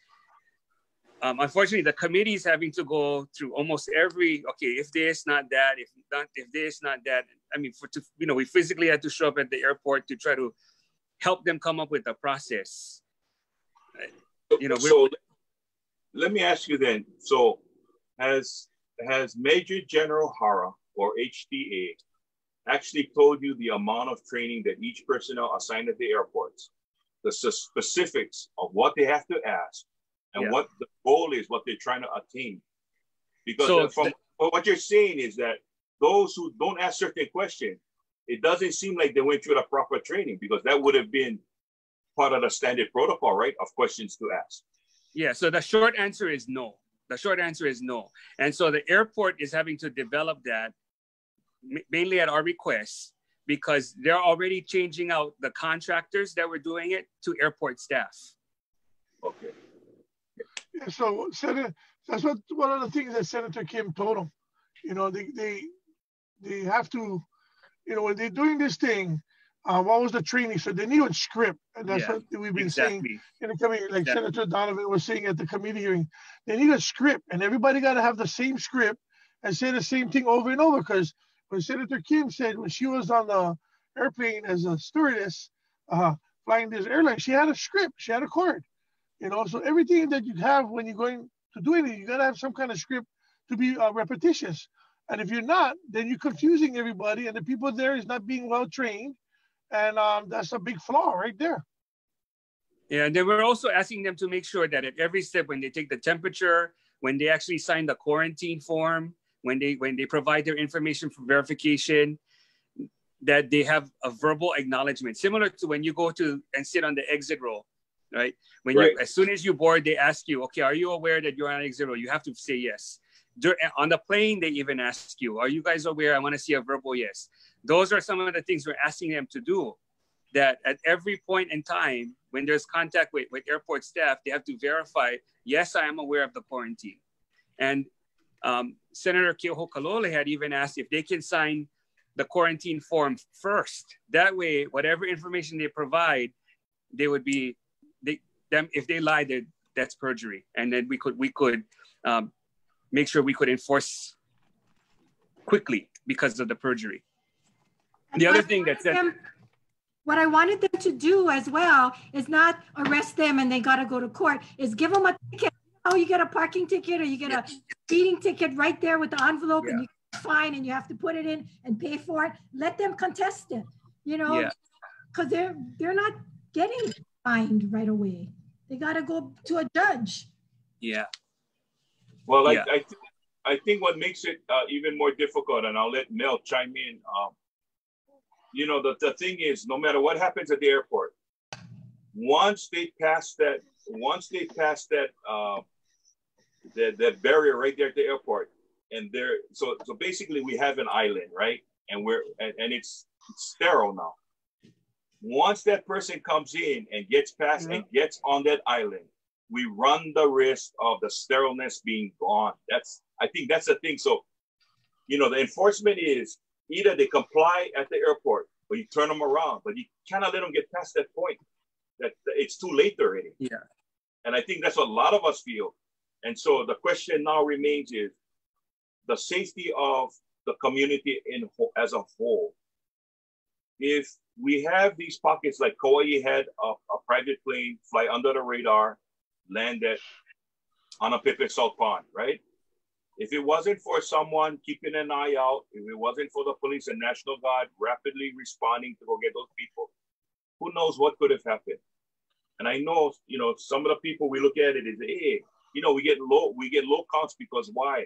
Um, unfortunately, the committee is having to go through almost every. Okay, if this, not that. If not, if this, not that. I mean, for to, you know, we physically had to show up at the airport to try to help them come up with a process. You know, so let me ask you then. So, has has Major General Hara or HTA actually told you the amount of training that each personnel assigned at the airports, the specifics of what they have to ask, and yeah. what the goal is, what they're trying to attain. Because so uh, from the, what you're saying is that those who don't ask certain questions, it doesn't seem like they went through the proper training because that would have been part of the standard protocol, right, of questions to ask. Yeah. So the short answer is no. The short answer is no. And so the airport is having to develop that mainly at our request because they're already changing out the contractors that were doing it to airport staff. Okay. So Senator, that's what one of the things that Senator Kim told them. You know, they they they have to, you know, when they're doing this thing, uh, what was the training? So they need a script, and that's yeah, what we've been exactly. saying in the committee. Like exactly. Senator Donovan was saying at the committee hearing, they need a script, and everybody got to have the same script and say the same thing over and over. Because when Senator Kim said when she was on the airplane as a stewardess uh, flying this airline, she had a script, she had a card. You know, so everything that you have when you're going to do anything, you got to have some kind of script to be uh, repetitious. And if you're not, then you're confusing everybody, and the people there is not being well trained, and um, that's a big flaw right there. Yeah, and then we're also asking them to make sure that at every step, when they take the temperature, when they actually sign the quarantine form, when they when they provide their information for verification, that they have a verbal acknowledgement, similar to when you go to and sit on the exit row right? When right. you, as soon as you board, they ask you, okay, are you aware that you're on row? You have to say yes. on the plane, they even ask you, are you guys aware? I want to see a verbal yes. Those are some of the things we're asking them to do. That at every point in time, when there's contact with, with airport staff, they have to verify, yes, I am aware of the quarantine. And um, Senator Keohokalole had even asked if they can sign the quarantine form first. That way, whatever information they provide, they would be them if they lie, that that's perjury, and then we could we could um, make sure we could enforce quickly because of the perjury. The other thing that said. What I wanted them to do as well is not arrest them and they got to go to court. Is give them a ticket. Oh, you get a parking ticket or you get a speeding ticket right there with the envelope yeah. and you fine and you have to put it in and pay for it. Let them contest it. You know, because yeah. they're they're not getting fined right away. They got to go to a judge. Yeah. Well, yeah. I, I, th- I think what makes it uh, even more difficult, and I'll let Mel chime in. Um, you know, the, the thing is, no matter what happens at the airport, once they pass that, once they pass that, uh, that, that barrier right there at the airport, and there, so so basically we have an island, right? And we're and, and it's, it's sterile now. Once that person comes in and gets past and mm-hmm. gets on that island, we run the risk of the sterileness being gone. That's I think that's the thing. So, you know, the enforcement is either they comply at the airport or you turn them around, but you cannot let them get past that point. That it's too late already. Yeah. And I think that's what a lot of us feel. And so the question now remains is the safety of the community in as a whole. If we have these pockets like Kauai had a, a private plane fly under the radar, land at Hanapepe Salt Pond, right? If it wasn't for someone keeping an eye out, if it wasn't for the police and National Guard rapidly responding to go get those people, who knows what could have happened? And I know, you know, some of the people we look at it is, hey, you know, we get low, we get low counts because why?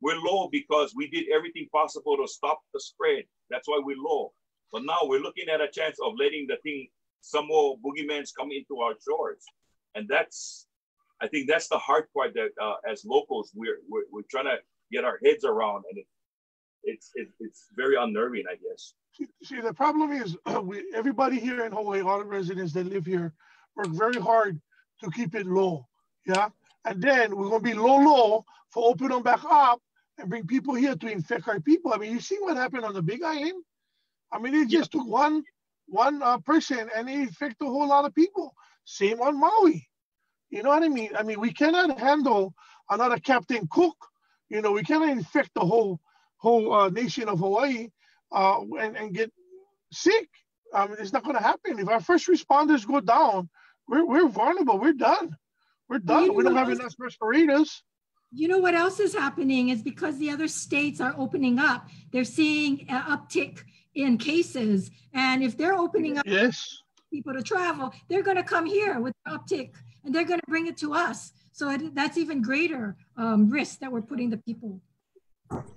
We're low because we did everything possible to stop the spread. That's why we're low. But now we're looking at a chance of letting the thing, some more boogeymans come into our shores. And that's, I think that's the hard part that uh, as locals, we're, we're, we're, trying to get our heads around. And it, it's, it, it's very unnerving, I guess. See, the problem is uh, we, everybody here in Hawaii, all the residents that live here, work very hard to keep it low. Yeah. And then we're going to be low, low for open them back up and bring people here to infect our people. I mean, you see what happened on the Big Island? I mean, it just took one one uh, person and it affected a whole lot of people. Same on Maui. You know what I mean? I mean, we cannot handle another Captain Cook. You know, we cannot infect the whole whole uh, nation of Hawaii uh, and, and get sick. I mean, it's not going to happen. If our first responders go down, we're, we're vulnerable. We're done. We're done. We don't have enough respirators. You know what else is happening is because the other states are opening up, they're seeing an uptick in cases. And if they're opening up Yes. people to travel, they're going to come here with the uptick and they're going to bring it to us. So that's even greater um, risk that we're putting the people.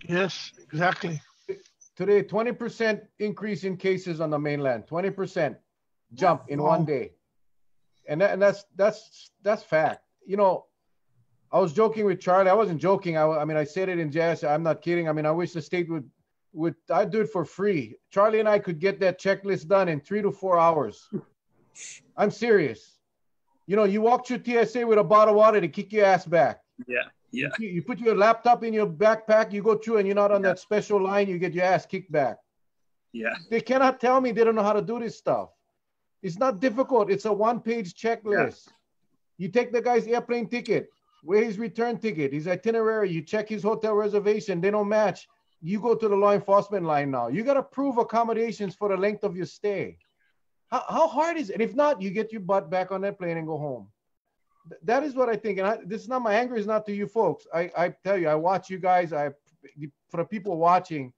Yes, exactly. Today, 20% increase in cases on the mainland, 20% jump in Wow. one day. And, that, and that's that's that's fact. You know, I was joking with Charlie. I wasn't joking. I, I mean, I said it in jazz. I'm not kidding. I mean, I wish the state would would I'd do it for free. Charlie and I could get that checklist done in three to four hours. I'm serious. You know, you walk through TSA with a bottle of water to kick your ass back. Yeah. Yeah. You, you put your laptop in your backpack, you go through and you're not on that special line, you get your ass kicked back. Yeah. They cannot tell me they don't know how to do this stuff. It's not difficult. It's a one-page checklist. You take the guy's airplane ticket, where his return ticket, his itinerary, you check his hotel reservation, they don't match. You go to the law enforcement line now. You got to prove accommodations for the length of your stay. How, how hard is it? If not, you get your butt back on that plane and go home. Th- That is what I think. And I, this is not my anger is not to you folks. I, I tell you, I watch you guys. I for the people watching,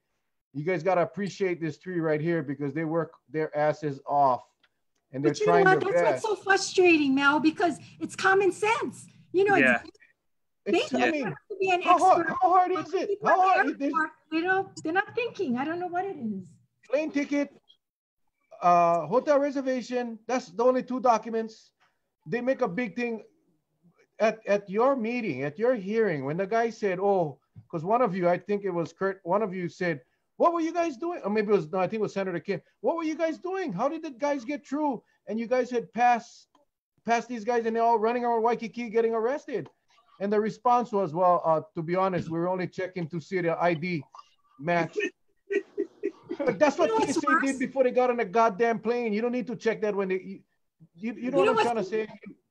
you guys got to appreciate this tree right here because they work their asses off and they're But you know what? their That's best. what's so frustrating, Mel, because it's common sense. You know, Yeah. it's, It's- they I mean, have to be an how hard, how hard is it? How hard? There's airport, They don't, they're not thinking. I don't know what it is. plane ticket, uh, hotel reservation. That's the only two documents. They make a big thing at, at your meeting, at your hearing, when the guy said, "Oh," because one of you, I think it was Kurt, one of you said, "What were you guys doing?" Or maybe it was no, I think it was Senator Kim. What were you guys doing? How did the guys get through? And you guys had passed passed these guys, and they're all running around Waikiki getting arrested. And the response was, "Well, uh, to be honest, we were only checking to see the ID match." But that's what You know TSA did before they got on a goddamn plane. You don't need to check that when they. You, you, you know You know what I'm trying to say?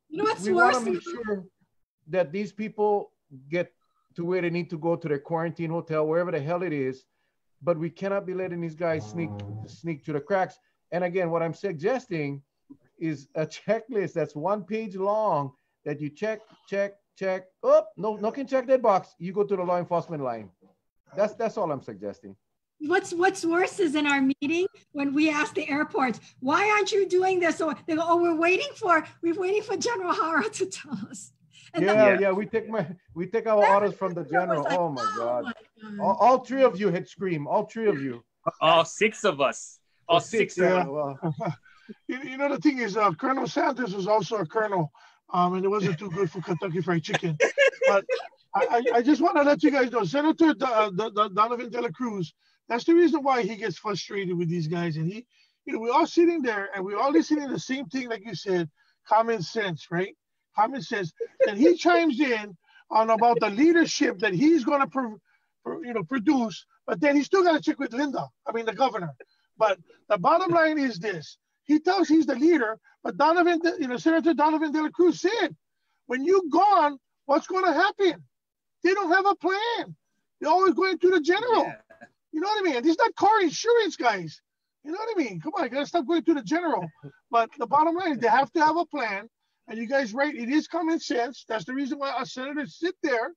You know what's we want to make sure that these people get to where they need to go to their quarantine hotel, wherever the hell it is. But we cannot be letting these guys sneak sneak through the cracks. And again, what I'm suggesting is a checklist that's one page long that you check, check, check. Oh, no, no can check that box. You go to the law enforcement line. That's that's all I'm suggesting. What's what's worse is in our meeting when we ask the airports, why aren't you doing this? Or they go, oh, we're waiting for we're waiting for General Hara to tell us. And the- Yeah, Yeah. yeah, we take my we take our orders from the general. like, Oh my god. my God. All, all three of you had scream. All three of you. All six of us. All six. of yeah. us. Well, You, you know the thing is, uh, Colonel Sanders was also a colonel, um, and it wasn't too good for Kentucky Fried Chicken. But I, I, just want to let you guys know, Senator Do- uh, Do- Do- Donovan Dela Cruz. That's the reason why he gets frustrated with these guys, and he, you know, we're all sitting there and we're all listening to the same thing, like you said, common sense, right? Common sense. And he chimes in on about the leadership that he's going to, pro- pro- you know, produce, but then he's still got to check with Linda. I mean, the governor. But the bottom line is this: he tells he's the leader, but Donovan, you know, Senator Donovan Dela Cruz said, "When you gone, what's going to happen? They don't have a plan. They're always going to the general. Yeah. You know what I mean? These not car insurance guys. You know what I mean? Come on, you gotta stop going to the general. But the bottom line is they have to have a plan. And you guys right, it is common sense. That's the reason why our senators sit there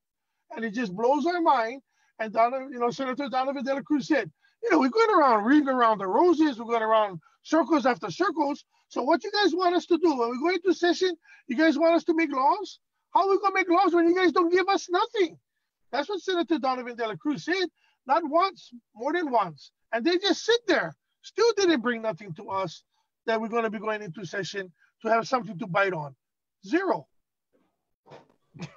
and it just blows our mind. And Donovan, you know, Senator Donovan Dela Cruz said, you know, we're going around reading around the roses, we're going around circles after circles. So what you guys want us to do? When we go into session, you guys want us to make laws? How are we gonna make laws when you guys don't give us nothing? That's what Senator Donovan Dela Cruz said, not once, more than once. And they just sit there, still didn't bring nothing to us that we're going to be going into session to have something to bite on. Zero.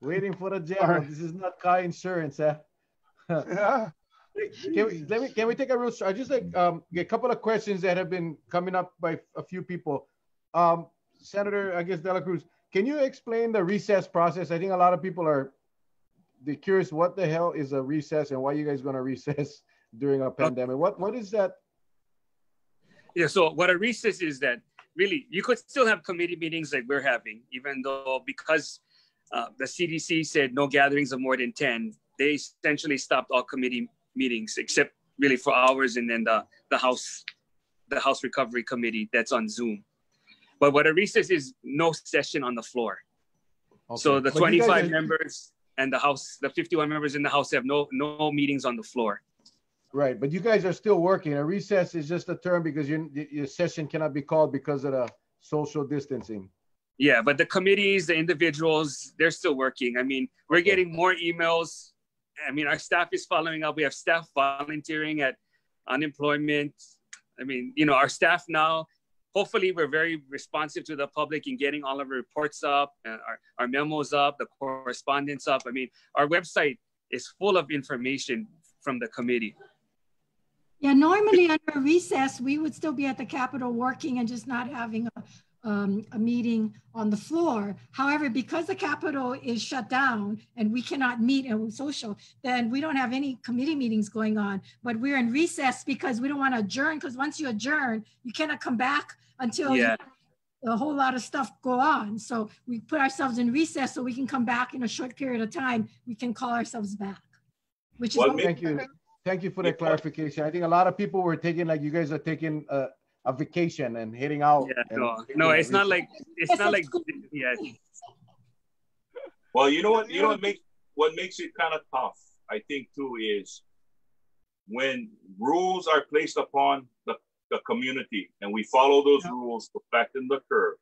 waiting for the general. Alright. This is not car insurance, huh? Yeah. Can we let me can we take a real I just like um get a couple of questions that have been coming up by a few people. Um Senator, I guess Dela Cruz, can you explain the recess process? I think a lot of people are they're curious what the hell is a recess and why you guys gonna recess during a pandemic. What what is that? Yeah, so what a recess is that really you could still have committee meetings like we're having, even though because uh, the CDC said no gatherings of more than 10, they essentially stopped all committee meetings except really for hours and then the, the House the House Recovery Committee that's on Zoom. But what a recess is no session on the floor. So the But you guys 25 are- members and the House, the 51 members in the House have no no meetings on the floor. Right, but you guys are still working. A recess is just a term because your your session cannot be called because of the social distancing. Yeah, but the committees, the individuals, they're still working. I mean, we're getting more emails. I mean, our staff is following up. We have staff volunteering at unemployment. I mean, you know, our staff now, hopefully we're very responsive to the public in getting all of our reports up, uh, our, our memos up, the correspondence up. I mean, our website is full of information from the committee. Yeah, normally under recess, we would still be at the Capitol working and just not having a, um, a meeting on the floor. However, because the Capitol is shut down and we cannot meet and social, then we don't have any committee meetings going on. But we're in recess because we don't want to adjourn. Because once you adjourn, you cannot come back until Yeah. a whole lot of stuff go on. So we put ourselves in recess so we can come back in a short period of time. We can call ourselves back, which is Well, Thank you. Thank you for that clarification. I think a lot of people were taking like you guys are taking a, a vacation and hitting out. Yeah, and no, no, it's not like it's Yes, not like cool. yeah. Well, you know what? You know what makes what makes it kind of tough, I think, too, is when rules are placed upon the, the community and we follow those rules to flatten the curve.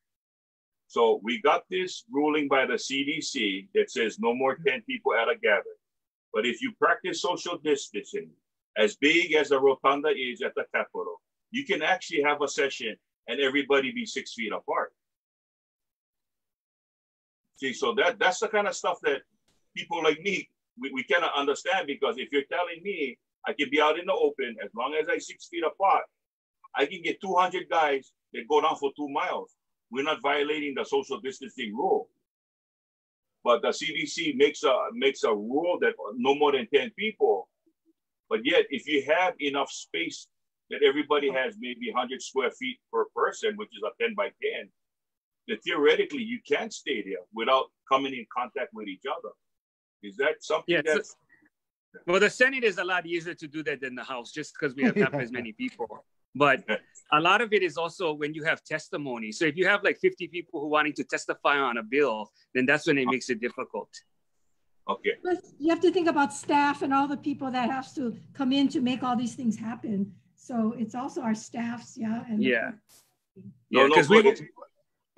So we got this ruling by the CDC that says no more 10 people at a gathering. But if you practice social distancing, as big as the rotunda is at the Capitol, you can actually have a session and everybody be six feet apart. See, so that that's the kind of stuff that people like me we, we cannot understand because if you're telling me I can be out in the open as long as I six feet apart, I can get 200 guys that go down for two miles. We're not violating the social distancing rule. But the CDC makes a makes a rule that no more than 10 people. But yet, if you have enough space that everybody has maybe 100 square feet per person, which is a 10 by 10, that theoretically you can stay there without coming in contact with each other. Is that something Yeah, so- that's Well, the Senate is a lot easier to do that than the House, just because we have half as many people. But a lot of it is also when you have testimony. So if you have like 50 people who wanting to testify on a bill, then that's when it makes it difficult. okay? Plus, you have to think about staff and all the people that have to come in to make all these things happen. So it's also our staffs, yeah. And Yeah. No, Yeah, no, because we good,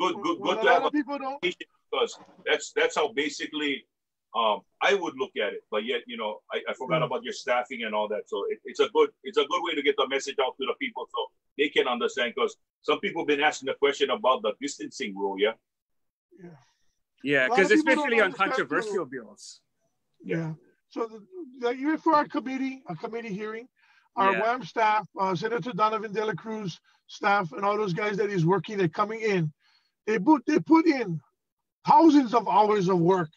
good, good, What good a to lot have a of people don't, because that's that's how basically um, I would look at it. But yet, you know, I, I forgot Mm. about your staffing and all that. So it, it's a good it's a good way to get the message out to the people so they can understand. Because some people have been asking the question about the distancing rule. Yeah. Yeah, A lot because of people don't especially on controversial bills. Yeah. So the, the, even for our committee, a committee hearing, our Yeah. WAM staff, uh, Senator Donovan De La Cruz staff, and all those guys that is working, they're coming in. They put they put in thousands of hours of work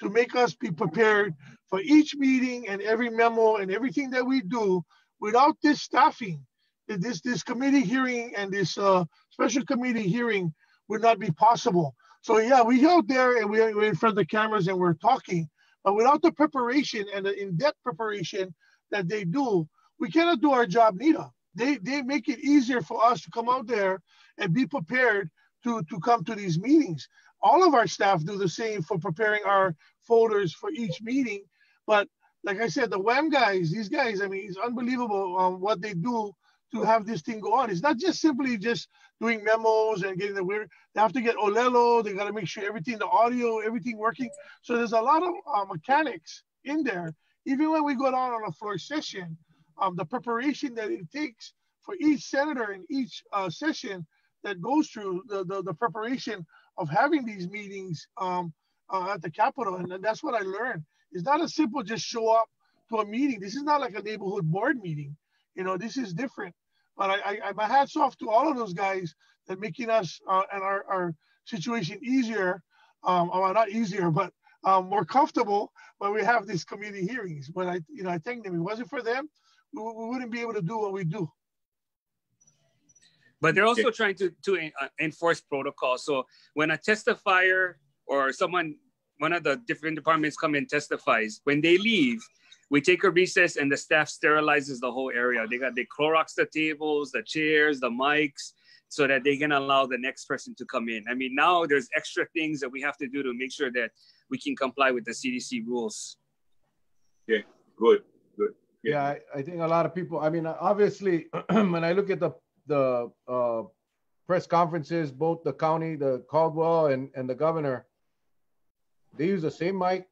to make us be prepared for each meeting and every memo and everything that we do. Without this staffing, this this committee hearing and this uh, special committee hearing would not be possible. So yeah, we out there and we, we're in front of the cameras and we're talking, but without the preparation and the in-depth preparation that they do, we cannot do our job neither. They they make it easier for us to come out there and be prepared to to come to these meetings. All of our staff do the same for preparing our folders for each meeting. But like I said, the WAM guys, these guys, I mean, it's unbelievable um, what they do to have this thing go on. It's not just simply just doing memos and getting the weird. They have to get Olelo. They got to make sure everything, the audio, everything working. So there's a lot of uh, mechanics in there. Even when we go down on a floor session, um, the preparation that it takes for each senator in each uh, session that goes through the, the, the preparation of having these meetings um, uh, at the Capitol. And that's what I learned. It's not as simple just show up to a meeting. This is not like a neighborhood board meeting. You know, this is different. But I, I, my hats off to all of those guys that making us uh, and our, our situation easier, um, not easier, but um, more comfortable when we have these community hearings. But I, you know, I thank them. It wasn't for them, we, we wouldn't be able to do what we do. But they're also trying to, to uh, enforce protocol. So when a testifier or someone, one of the different departments come and testifies, when they leave, we take a recess and the staff sterilizes the whole area. They got they Clorox the tables, the chairs, the mics, so that they can allow the next person to come in. I mean, now there's extra things that we have to do to make sure that we can comply with the CDC rules. Good, good. Yeah, I, I, think a lot of people. I mean, obviously, when I look at the the uh, press conferences, both the county, the Caldwell, and and the governor, they use the same mic.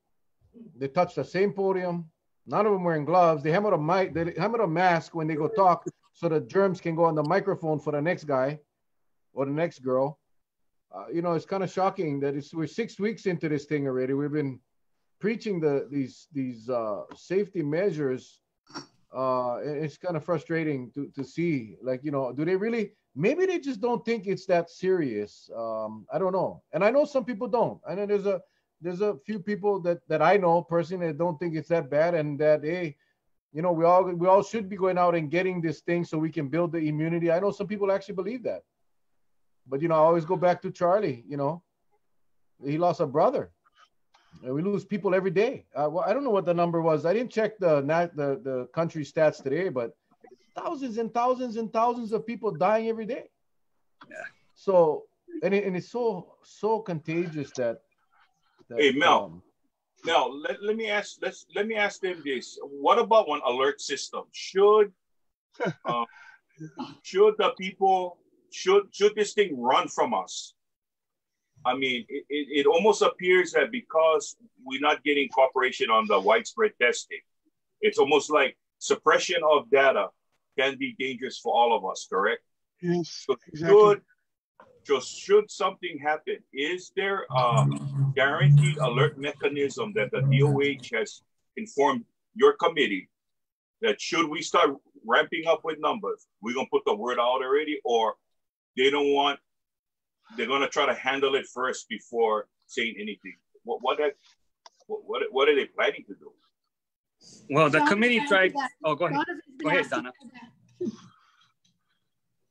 They touch the same podium. None of them wearing gloves. They have a mic. They have a mask when they go talk, so the germs can go on the microphone for the next guy or the next girl. Uh, you know, it's kind of shocking that it's we're six weeks into this thing already. We've been preaching the these these uh, safety measures. Uh, it's kind of frustrating to to see. Like, you know, do they really? Maybe they just don't think it's that serious. Um, I don't know. And I know some people don't. I know there's a there's a few people that that I know personally that don't think it's that bad, and that hey, you know, we all we all should be going out and getting this thing so we can build the immunity. I know some people actually believe that. But you know, I always go back to Charlie. You know, he lost a brother. And we lose people every day. Uh, well, I don't know what the number was. I didn't check the the the country stats today, but thousands and thousands and thousands of people dying every day. Yeah. So and it, and it's so so contagious that. that hey Mel, um, Mel, let, let me ask let's let me ask them this. What about one alert system? Should uh, should the people should should this thing run from us? I mean, it, it, almost appears that because we're not getting cooperation on the widespread testing, it's almost like suppression of data can be dangerous for all of us, correct? Yes. So exactly. should, just should something happen, is there a guaranteed alert mechanism that the DOH has informed your committee that should we start ramping up with numbers, we're gonna put the word out already, or they don't want they're going to try to handle it first before saying anything. What what are, what, what are they planning to do? Well the committee tried oh go ahead. Go ahead donna.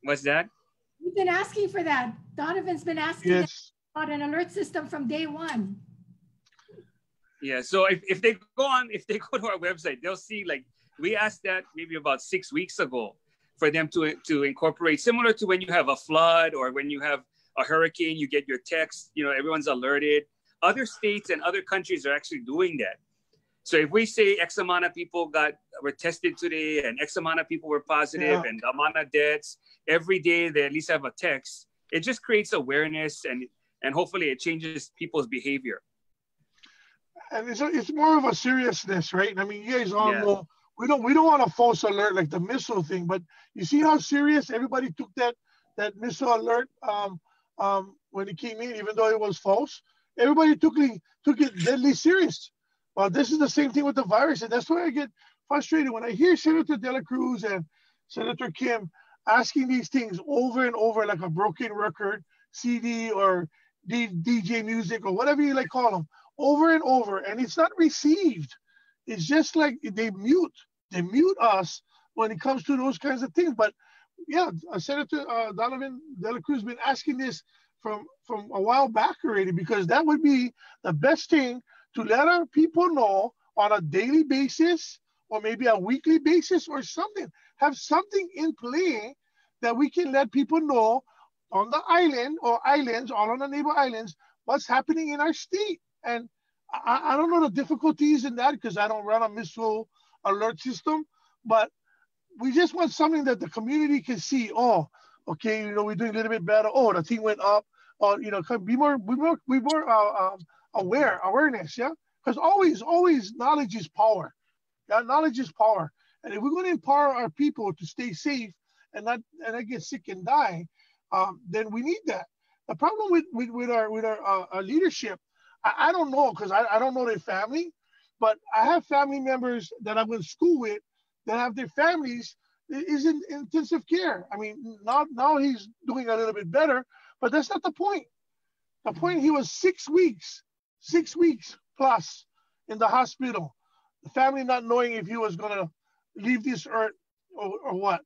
what's that? We've been asking for that. Donovan's been asking yes. about an alert system from day one. Yeah so if, if they go on if they go to our website they'll see like we asked that maybe about six weeks ago for them to, to incorporate, similar to when you have a flood or when you have a hurricane, you get your text, you know, everyone's alerted. Other states and other countries are actually doing that. So if we say X amount of people got were tested today and X amount of people were positive yeah. and the amount of deaths, every day they at least have a text, it just creates awareness and and hopefully it changes people's behavior. And it's, it's more of a seriousness, right? I mean, you guys all yeah. know we don't we don't want a false alert like the missile thing, but you see how serious everybody took that that missile alert um, um, when it came in, even though it was false. Everybody took it took it deadly serious. Well, this is the same thing with the virus, and that's why I get frustrated when I hear Senator Dela Cruz and Senator Kim asking these things over and over like a broken record, CD or D- DJ music or whatever you like call them, over and over, and it's not received. It's just like they mute, they mute us when it comes to those kinds of things. But yeah, Senator uh, Donovan Dela Cruz has been asking this from from a while back already because that would be the best thing to let our people know on a daily basis or maybe a weekly basis or something. Have something in play that we can let people know on the island or islands, all on the neighbor islands, what's happening in our state. And I, I don't know the difficulties in that because I don't run a missile alert system, but we just want something that the community can see. Oh, okay, you know, we're doing a little bit better. Oh, the team went up. Or you know, be more, be more, be more uh, um, aware, awareness. Yeah, because always, always, knowledge is power. Yeah, knowledge is power. And if we're going to empower our people to stay safe and not and not get sick and die, um, then we need that. The problem with with, with our with our, uh, our leadership I, I don't know because I, I don't know their family, but I have family members that I went to school with that have their families is in intensive care. I mean, now now he's doing a little bit better, but that's not the point. The point he was six weeks, six weeks plus in the hospital. The family not knowing if he was gonna leave this earth or, or what.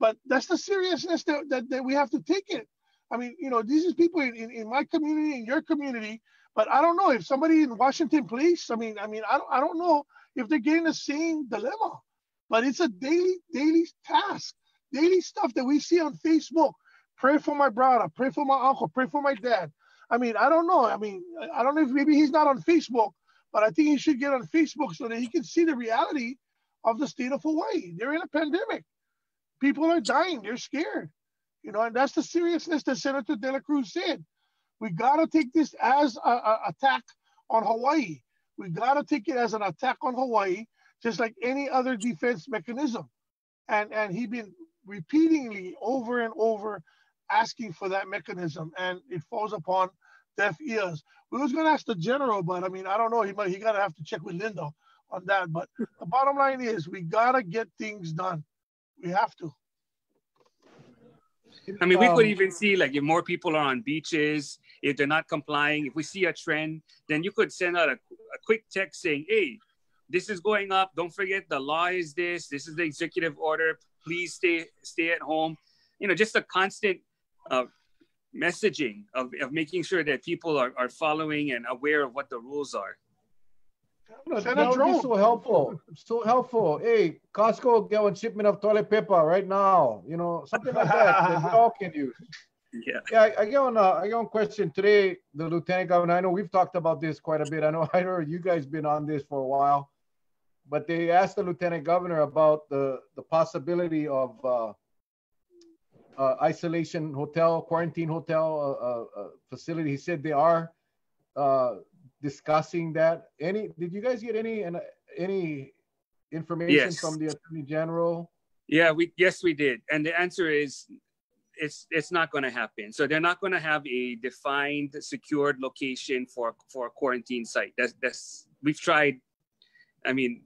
But that's the seriousness that, that, that we have to take it. I mean, you know, these are people in, in, in my community, in your community, but I don't know if somebody in Washington Place, I mean, I mean, I don't, I don't know if they're getting the same dilemma. But it's a daily, daily task, daily stuff that we see on Facebook. Pray for my brother, pray for my uncle, pray for my dad. I mean, I don't know. I mean, I don't know if maybe he's not on Facebook, but I think he should get on Facebook so that he can see the reality of the state of Hawaii. They're in a pandemic. People are dying. They're scared. You know, and that's the seriousness that Senator Dela Cruz said. We got to take this as an attack on Hawaii. We got to take it as an attack on Hawaii, just like any other defense mechanism. And and he been repeatedly over and over asking for that mechanism, and it falls upon deaf ears. We was going to ask the general, but I mean, I don't know. He might he got to have to check with Linda on that. But the bottom line is, we got to get things done. We have to. I mean, we could um, even see like if more people are on beaches, if they're not complying, if we see a trend, then you could send out a, a quick text saying, hey, this is going up. Don't forget the law is this. This is the executive order. Please stay stay at home. You know, just a constant uh, messaging of, of making sure that people are, are following and aware of what the rules are. That would be so helpful. So helpful. Hey, Costco, get one shipment of toilet paper right now. You know, something like that that we all can use. Yeah. Yeah, I, I get on. Uh, I get on question today. The lieutenant governor. I know we've talked about this quite a bit. I know. I know you guys been on this for a while, but they asked the lieutenant governor about the the possibility of uh, uh, isolation hotel, quarantine hotel uh, uh, uh facility. He said they are uh, discussing that. Any? Did you guys get any any information yes. from the attorney general? Yeah, we yes we did, and the answer is it's it's not going to happen. So they're not going to have a defined, secured location for for a quarantine site. That's that's we've tried. I mean,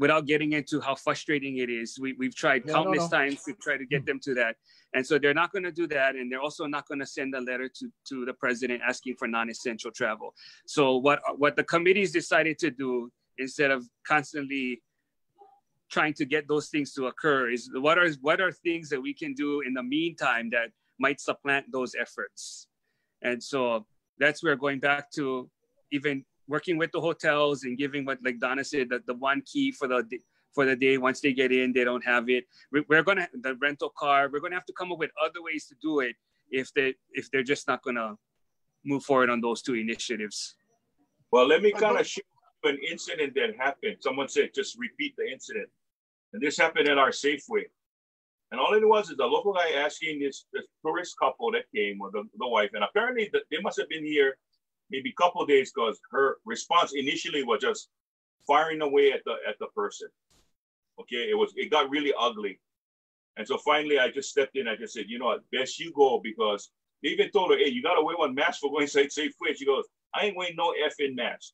without getting into how frustrating it is, we we've tried yeah, countless no, no. times to try to get them to that. And so they're not going to do that, and they're also not going to send a letter to to the president asking for non-essential travel. So what what the committees decided to do instead of constantly trying to get those things to occur is what are what are things that we can do in the meantime that might supplant those efforts and so that's where going back to even working with the hotels and giving what like donna said that the one key for the for the day. Once they get in they don't have it. We're gonna the rental car we're gonna have to come up with other ways to do it if they if they're just not gonna move forward on those two initiatives. Well let me kind of share an incident that happened. Someone said just repeat the incident. And this happened at our Safeway. And all it was is the local guy asking this, this tourist couple that came, or the, the wife, and apparently the, they must have been here maybe a couple days because her response initially was just firing away at the at the person. Okay, it was it got really ugly. And so finally I just stepped in. I just said, you know what, best you go because they even told her, hey, you gotta wear one mask for going to Safeway. She goes, I ain't wearing no effing mask.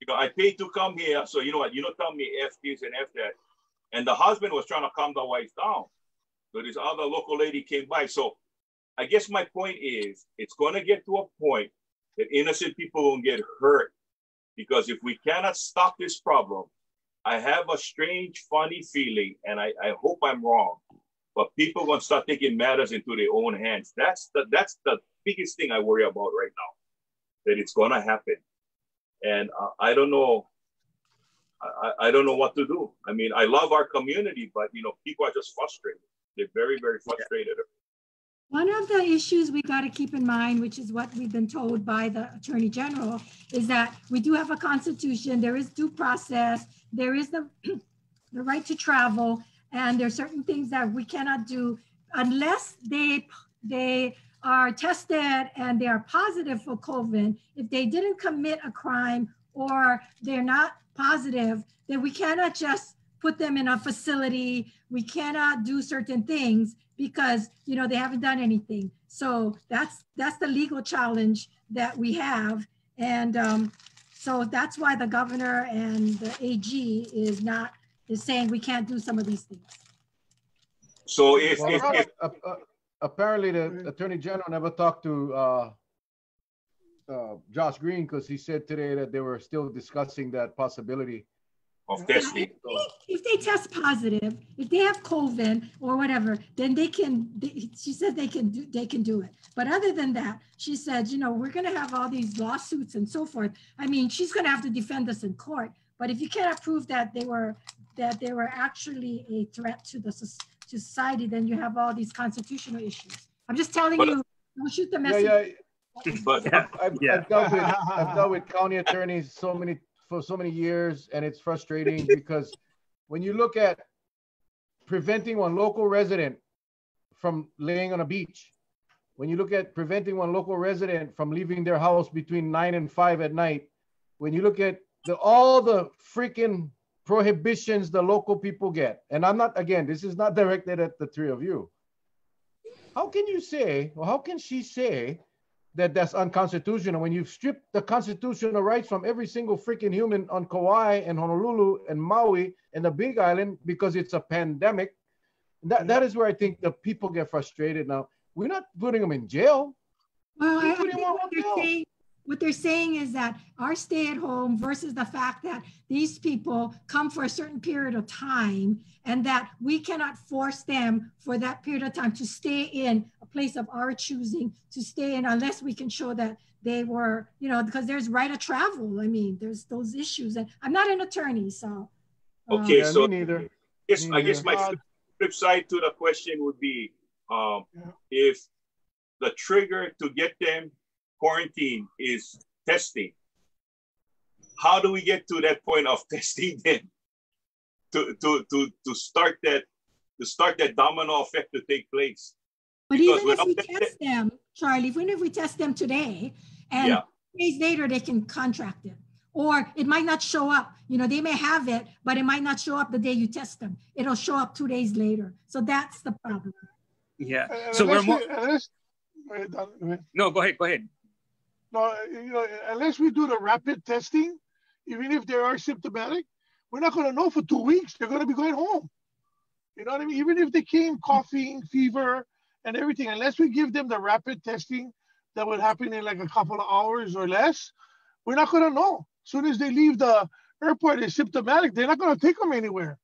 You know, I paid to come here, so you know what? You don't tell me F this and F that. And the husband was trying to calm the wife down. So this other local lady came by. So I guess my point is it's gonna get to a point that innocent people won't get hurt. Because if we cannot stop this problem, I have a strange, funny feeling, and I, I hope I'm wrong, but people are gonna start taking matters into their own hands. That's the that's the biggest thing I worry about right now. That it's gonna happen and uh, I don't know. I, I don't know what to do. I mean, I love our community, but you know, people are just frustrated. They're very, very frustrated. One of the issues we got to keep in mind, which is what we've been told by the Attorney General, is that we do have a constitution, there is due process, there is the, the right to travel, and there are certain things that we cannot do unless they they are tested and they are positive for COVID, if they didn't commit a crime or they're not positive, then we cannot just put them in a facility. We cannot do certain things because you know they haven't done anything. So that's that's the legal challenge that we have, and um, so that's why the governor and the AG is not is saying we can't do some of these things. So if, well, if, if uh, uh, apparently the attorney general never talked to uh, uh, Josh Green because he said today that they were still discussing that possibility of testing. If they test positive, if they have COVID or whatever, then they can. They, she said they can do they can do it. But other than that, she said, you know, we're going to have all these lawsuits and so forth. I mean, she's going to have to defend us in court. But if you cannot prove that they were that they were actually a threat to the to society, then you have all these constitutional issues. I'm just telling but, you, don't shoot the messenger. Yeah, yeah. But I've, I've, yeah. I've, dealt with I've dealt with county attorneys so many for so many years, and it's frustrating because when you look at preventing one local resident from laying on a beach, when you look at preventing one local resident from leaving their house between nine and five at night, when you look at the, all the freaking prohibitions the local people get, and I'm not, again, this is not directed at the three of you. How can you say, or how can she say that that's unconstitutional when you've stripped the constitutional rights from every single freaking human on Kauai and Honolulu and Maui and the Big Island because it's a pandemic? That, that is where I think the people get frustrated now. We're not putting them in jail. Well, I, I think what saying, what they're saying is that our stay at home versus the fact that these people come for a certain period of time and that we cannot force them for that period of time to stay in a place of our choosing to stay in unless we can show that they were, you know, because there's right of travel. I mean, there's those issues. And I'm not an attorney, so. Okay, um, so neither. Yes, I guess my flip side to the question would be um, yeah. if the trigger to get them quarantined is testing, how do we get to that point of testing them to, to, to, to start that to start that domino effect to take place? But because even if we test them, Charlie, even if we test them today and yeah. days later they can contract it, or it might not show up. You know, they may have it, but it might not show up the day you test them. It'll show up two days later. So that's the problem. Yeah. So we're more. no, go ahead. Go ahead. No, you know, unless we do the rapid testing, even if they are symptomatic, we're not going to know for two weeks. They're going to be going home. You know what I mean? Even if they came coughing, fever, and everything, unless we give them the rapid testing that would happen in like a couple of hours or less, we're not going to know. As soon as they leave the airport, they're symptomatic. They're not going to take them anywhere.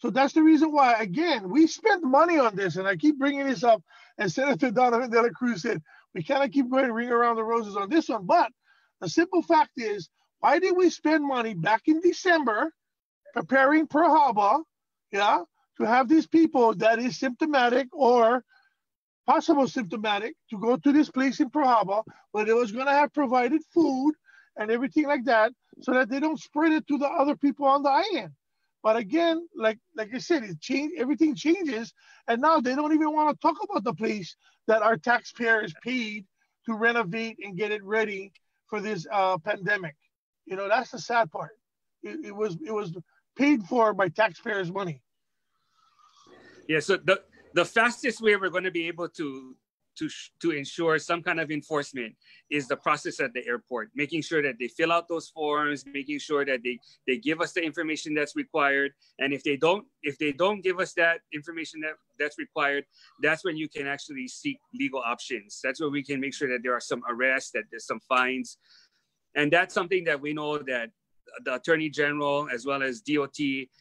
So that's the reason why, again, we spent money on this, and I keep bringing this up. And Senator Donovan Dela Cruz said, we cannot keep going ring around the roses on this one. But the simple fact is, why did we spend money back in December preparing Pearl Harbor, yeah, to have these people that is symptomatic or possible symptomatic to go to this place in Pearl Harbor where they was going to have provided food and everything like that so that they don't spread it to the other people on the island. But again, like like I said, it changed. Everything changes, and now they don't even want to talk about the place that our taxpayers paid to renovate and get it ready for this uh, pandemic. You know, that's the sad part. It, it was it was paid for by taxpayers' money. Yeah. So the the fastest way we're going to be able to to, to ensure some kind of enforcement is the process at the airport, making sure that they fill out those forms, making sure that they, they give us the information that's required. And if they don't, if they don't give us that information that, that's required, that's when you can actually seek legal options. That's where we can make sure that there are some arrests, that there's some fines. And that's something that we know that the attorney general as well as DOT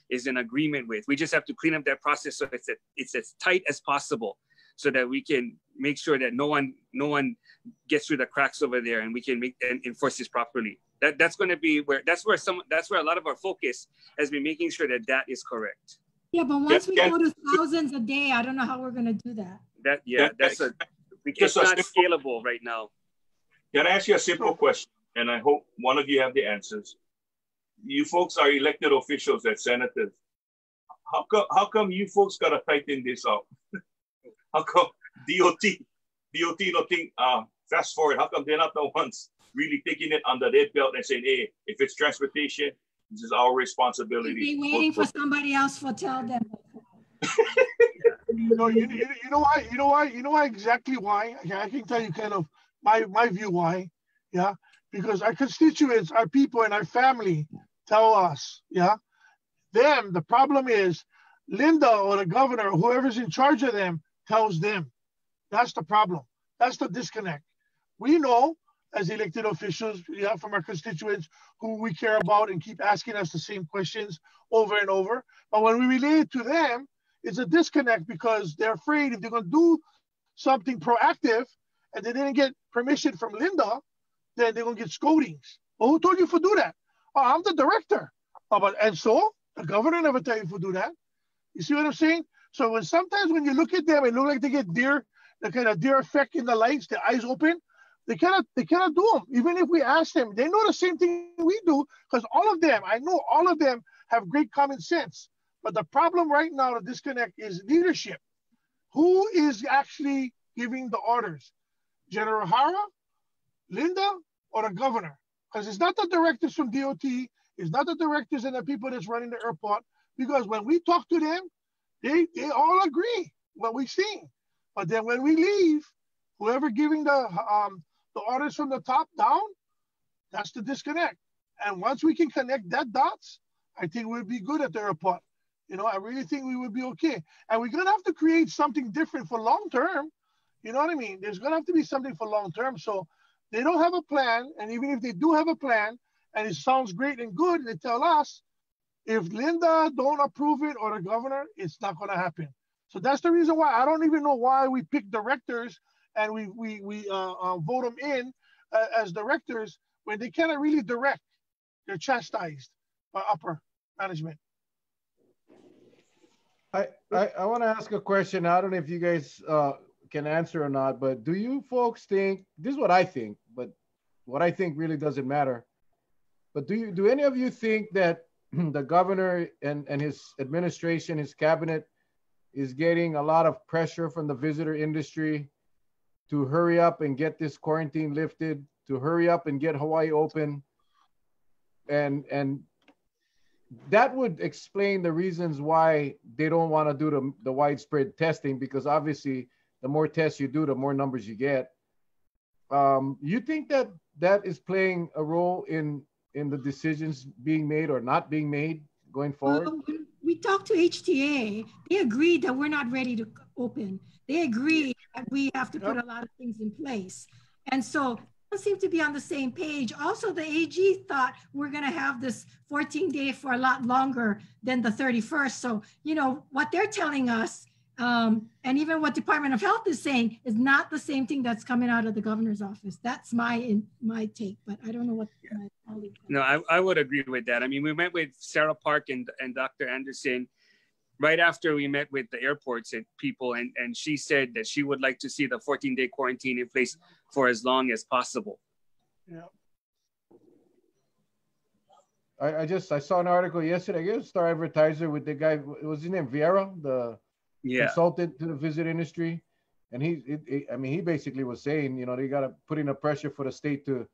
is in agreement with. We just have to clean up that process so it's, it's as tight as possible so that we can make sure that no one no one gets through the cracks over there and we can make and enforce this properly. That that's going to be where that's where some that's where a lot of our focus has been making sure that that is correct. Yeah but once we go to thousands a day i don't know how we're going to do that. That yeah that's a because it's not scalable right now. Can i ask you a simple question? And i hope one of you have the answers. You folks are elected officials as senators. How come how come you folks got to tighten this up? How come DOT, DOT don't think, uh, fast forward, how come they're not the ones really taking it under their belt and saying, hey, if it's transportation, this is our responsibility. Be waiting for somebody else to tell them. you know, you, you, you know why? You know why? You know why exactly why? I can tell you kind of my my view why. Yeah, because our constituents, our people, and our family tell us. Yeah, them. The problem is Linda or the governor, whoever's in charge of them, tells them. That's the problem. That's the disconnect. We know as elected officials, yeah, from our constituents who we care about and keep asking us the same questions over and over. But when we relate it to them, it's a disconnect because they're afraid if they're going to do something proactive and they didn't get permission from Linda, then they're going to get scoldings. Well, who told you to do that? Oh, I'm the director. Oh, but and so the governor never tell you to do that. You see what I'm saying? So when sometimes when you look at them, it look like they get deer, the kind of deer effect in the lights, the eyes open. They cannot, they cannot do them. Even if we ask them, they know the same thing we do because all of them, I know all of them have great common sense. But the problem right now, the disconnect is leadership. Who is actually giving the orders? General Hara, Linda, or the governor? Because it's not the directors from DOT, it's not the directors and the people that's running the airport. Because when we talk to them, they, they all agree what we see. But then when we leave, whoever giving the um, the orders from the top down, that's the disconnect. And once we can connect that dots, I think we'll be good at the airport. You know, I really think we would be okay. And we're gonna have to create something different for long term. You know what I mean? There's gonna have to be something for long term. So they don't have a plan, and even if they do have a plan, and it sounds great and good, they tell us if Linda don't approve it or the governor, it's not gonna happen. So that's the reason why I don't even know why we pick directors and we we we uh, uh, vote them in uh, as directors when they cannot really direct. They're chastised by upper management. I, I, I want to ask a question. I don't know if you guys uh, can answer or not, but do you folks think this is what I think, but what I think really doesn't matter. But do you do any of you think that the governor and, and his administration, his cabinet, is getting a lot of pressure from the visitor industry to hurry up and get this quarantine lifted, to hurry up and get Hawaii open, and and that would explain the reasons why they don't want to do the, the widespread testing because obviously the more tests you do, the more numbers you get. Um, you think that that is playing a role in in the decisions being made or not being made going forward? Well, we talked to HTA. They agreed that we're not ready to open. They agree that we have to put a lot of things in place. And so seem to be on the same page. Also, the AG thought we're going to have this 14 day for a lot longer than the 31st. So, you know, what they're telling us, um, and even what Department of Health is saying, is not the same thing that's coming out of the governor's office. That's my in, my take, but I don't know what yeah. my colleague. No, I, I would agree with that. I mean, we met with Sarah Park and, and Dr. Anderson right after we met with the airports and people, and, and she said that she would like to see the 14 day quarantine in place for as long as possible. Yeah. I, I just I saw an article yesterday. I guess Star Advertiser with the guy. Was his name Vieira, the yeah. consultant to the visit industry, and he. It, it, I mean, he basically was saying, you know, they got to put in a pressure for the state to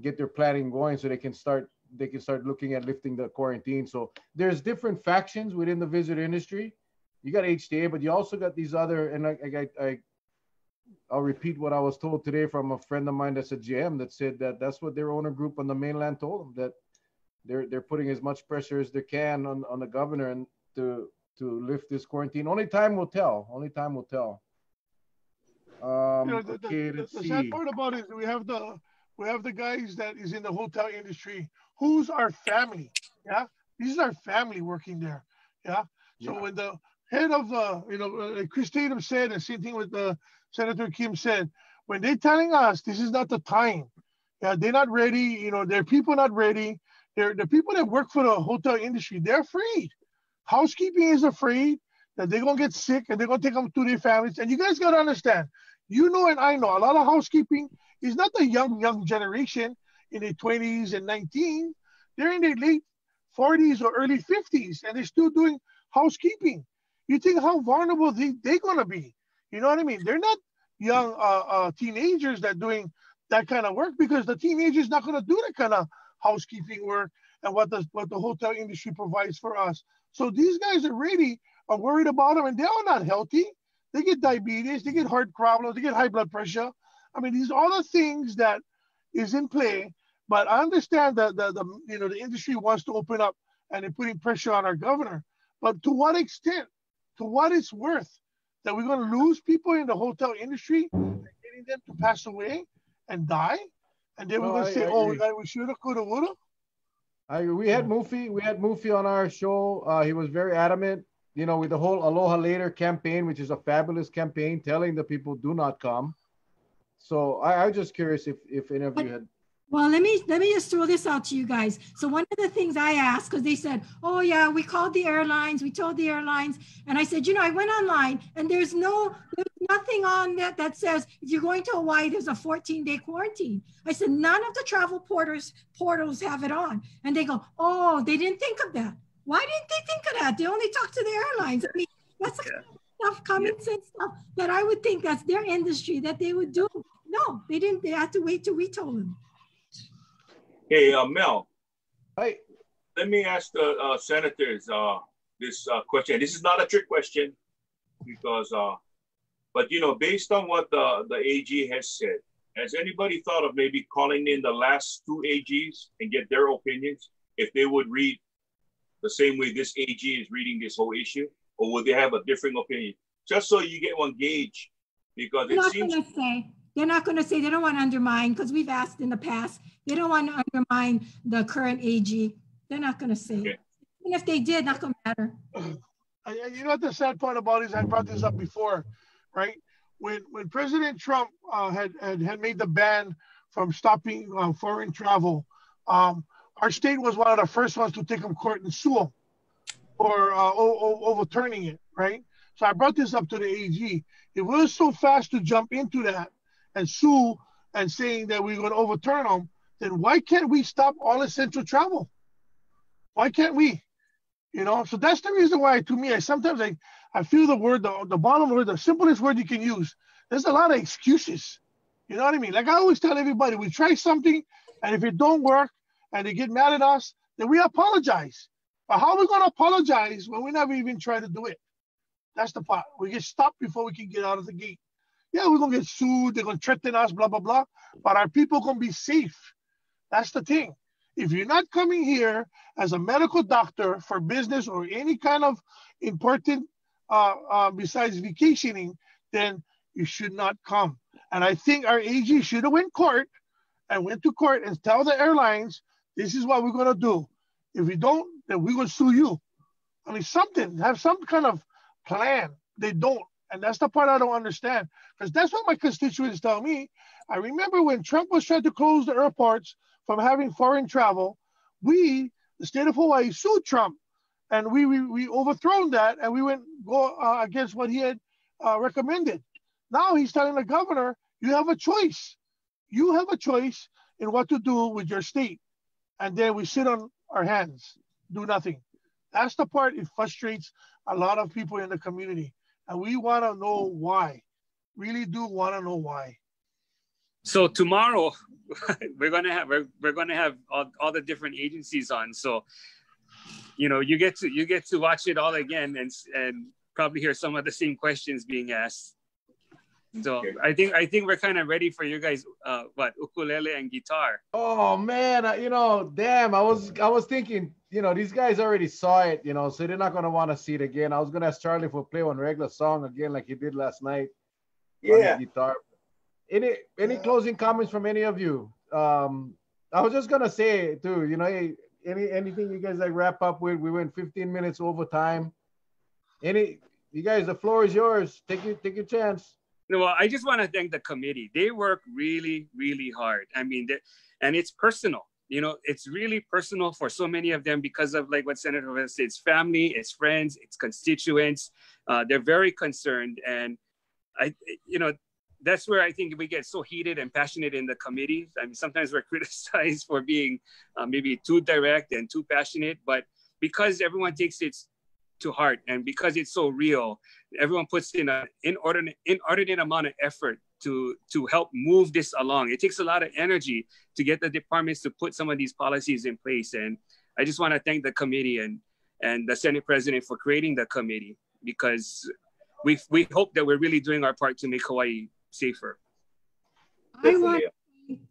get their planning going so they can start they can start looking at lifting the quarantine. So there's different factions within the visit industry. You got HTA, but you also got these other, and I, I, I I'll repeat what I was told today from a friend of mine that's a GM that said that that's what their owner group on the mainland told them that they're they're putting as much pressure as they can on, on the governor and to to lift this quarantine. Only time will tell. Only time will tell. Um, you know, the, okay, the, the, the sad part about it, we have the we have the guys that is in the hotel industry who's our family yeah this is our family working there yeah so yeah. when the head of the you know uh, chris tatum said and same thing with the senator kim said when they're telling us this is not the time yeah they're not ready you know their people not ready they're the people that work for the hotel industry they're afraid housekeeping is afraid that they're gonna get sick and they're gonna take them to their families and you guys gotta understand you know and i know a lot of housekeeping is not the young young generation in their 20s and 19. They're in their late 40s or early 50s and they're still doing housekeeping. You think how vulnerable they, they're going to be. You know what I mean? They're not young uh, uh, teenagers that doing that kind of work because the teenagers not going to do that kind of housekeeping work and what the, what the hotel industry provides for us. So these guys are really are worried about them and they are not healthy. They get diabetes, they get heart problems, they get high blood pressure. I mean, these are all the things that is in play but I understand that the, the you know the industry wants to open up and they're putting pressure on our governor. But to what extent? To what it's worth that we're going to lose people in the hotel industry, getting them to pass away and die, and then we're going to say, "Oh, we should have, could have, would have." I, we had Mufi, we had Mufi on our show. Uh, he was very adamant, you know, with the whole Aloha Later campaign, which is a fabulous campaign, telling the people do not come. So I, I was just curious if if any of you had well, let me let me just throw this out to you guys. So one of the things I asked, because they said, "Oh yeah, we called the airlines, we told the airlines," and I said, "You know, I went online and there's no there's nothing on that that says if you're going to Hawaii, there's a 14 day quarantine." I said, "None of the travel porters portals have it on," and they go, "Oh, they didn't think of that." Why didn't they think of that? They only talked to the airlines. I mean, that's the kind of stuff, common yeah. sense stuff that I would think that's their industry that they would do. No, they didn't. They had to wait till we told them. Hey, uh, Mel. Hey. Let me ask the uh, senators uh, this uh, question. This is not a trick question because, uh, but you know, based on what the, the AG has said, has anybody thought of maybe calling in the last two AGs and get their opinions if they would read the same way this AG is reading this whole issue, or would they have a different opinion? Just so you get one gauge, because they're it not seems. Gonna say, they're not going to say they don't want to undermine because we've asked in the past. They don't want to undermine the current AG. They're not going to say. Okay. Even if they did, not going to matter. You know what the sad part about is I brought this up before, right? When when President Trump uh, had, had had made the ban from stopping uh, foreign travel, um, our state was one of the first ones to take him court and sue him for uh, overturning it, right? So I brought this up to the AG. It was so fast to jump into that and sue and saying that we're going to overturn them, then why can't we stop all essential travel? Why can't we? You know, so that's the reason why to me, I sometimes I, I feel the word, the, the bottom word, the simplest word you can use. There's a lot of excuses. You know what I mean? Like I always tell everybody, we try something, and if it don't work, and they get mad at us, then we apologize. But how are we going to apologize when we never even try to do it? That's the part. We get stopped before we can get out of the gate. Yeah, we're to get sued. They're to threaten us, blah, blah, blah. But our people going to be safe. That's the thing. If you're not coming here as a medical doctor for business or any kind of important uh, uh, besides vacationing, then you should not come. And I think our AG should have went court and went to court and tell the airlines this is what we're going to do. If we don't, then we're to sue you. I mean, something, have some kind of plan. They don't. And that's the part I don't understand. Because that's what my constituents tell me. I remember when Trump was trying to close the airports from having foreign travel, we, the state of Hawaii, sued Trump. And we, we, we overthrown that and we went go uh, against what he had uh, recommended. Now he's telling the governor, you have a choice. You have a choice in what to do with your state and then we sit on our hands, do nothing. That's the part it frustrates a lot of people in the community. And we want to know why. Really do want to know why. So tomorrow we're gonna have we're, we're gonna have all, all the different agencies on. So you know you get to you get to watch it all again and and probably hear some of the same questions being asked. So I think I think we're kind of ready for you guys. Uh, what ukulele and guitar? Oh man, you know, damn! I was I was thinking, you know, these guys already saw it, you know, so they're not gonna want to see it again. I was gonna ask Charlie for play one regular song again, like he did last night. Yeah. guitar. Any any yeah. closing comments from any of you? Um, I was just gonna say too, you know, any anything you guys like wrap up with? We went 15 minutes over time. Any you guys, the floor is yours. Take your take your chance well, I just want to thank the committee. They work really, really hard. I mean, and it's personal. You know, it's really personal for so many of them because of like what Senator Fevella said. It's family, it's friends, it's constituents. Uh, they're very concerned, and I, you know, that's where I think we get so heated and passionate in the committee. I mean, sometimes we're criticized for being uh, maybe too direct and too passionate, but because everyone takes it to heart. And because it's so real, everyone puts in an inordinate, inordinate amount of effort to, to help move this along. It takes a lot of energy to get the departments to put some of these policies in place. And I just want to thank the committee and, and the Senate President for creating the committee because we, we hope that we're really doing our part to make Hawaii safer. I want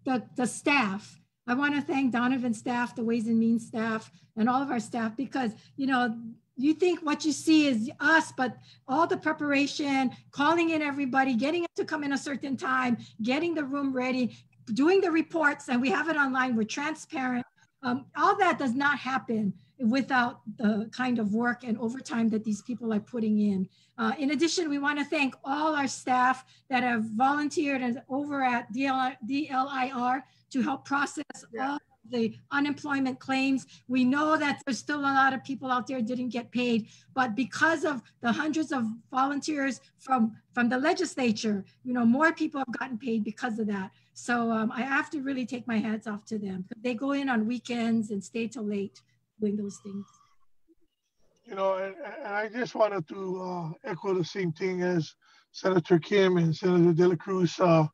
the, the staff I want to thank Donovan staff, the Ways and Means staff, and all of our staff because, you know, you think what you see is us, but all the preparation, calling in everybody, getting it to come in a certain time, getting the room ready, doing the reports, and we have it online. We're transparent. Um, all that does not happen without the kind of work and overtime that these people are putting in. Uh, in addition, we want to thank all our staff that have volunteered and over at DLIR to help process yeah. all the unemployment claims. We know that there's still a lot of people out there didn't get paid, but because of the hundreds of volunteers from, from the legislature, you know, more people have gotten paid because of that. So um, I have to really take my hats off to them. They go in on weekends and stay till late doing those things. you know, and, and I just wanted to uh, echo the same thing as Senator Kim and Senator Dela Cruz uh,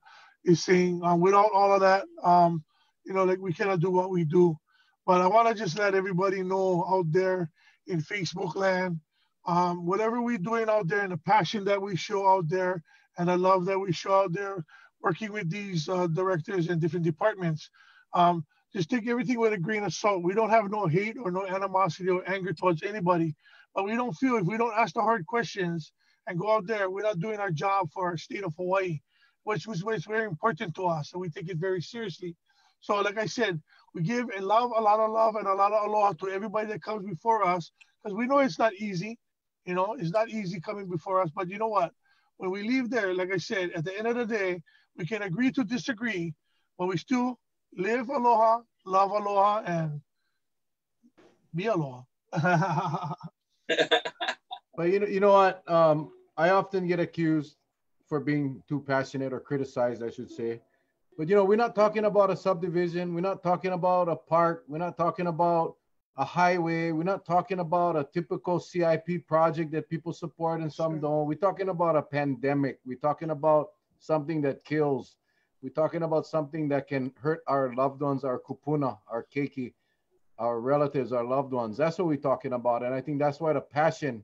is saying. Uh, without all of that, um, you know, like we cannot do what we do. But I want to just let everybody know out there in Facebook land, um, whatever we're doing out there and the passion that we show out there and the love that we show out there, working with these uh, directors and different departments. Um, just take everything with a grain of salt. We don't have no hate or no animosity or anger towards anybody, but we don't feel if we don't ask the hard questions and go out there, we're not doing our job for our state of Hawaii, which was which very important to us, and we take it very seriously. So, like I said, we give and love a lot of love and a lot of aloha to everybody that comes before us, because we know it's not easy. You know, it's not easy coming before us, but you know what? When we leave there, like I said, at the end of the day, we can agree to disagree, but we still live aloha, love aloha, and be aloha. but you know, you know what? Um, I often get accused for being too passionate or criticized, I should say. But you know, we're not talking about a subdivision. We're not talking about a park. We're not talking about a highway. We're not talking about a typical CIP project that people support and some sure. don't. We're talking about a pandemic. We're talking about something that kills. We're talking about something that can hurt our loved ones, our kupuna, our keiki, our relatives, our loved ones. That's what we're talking about. And I think that's why the passion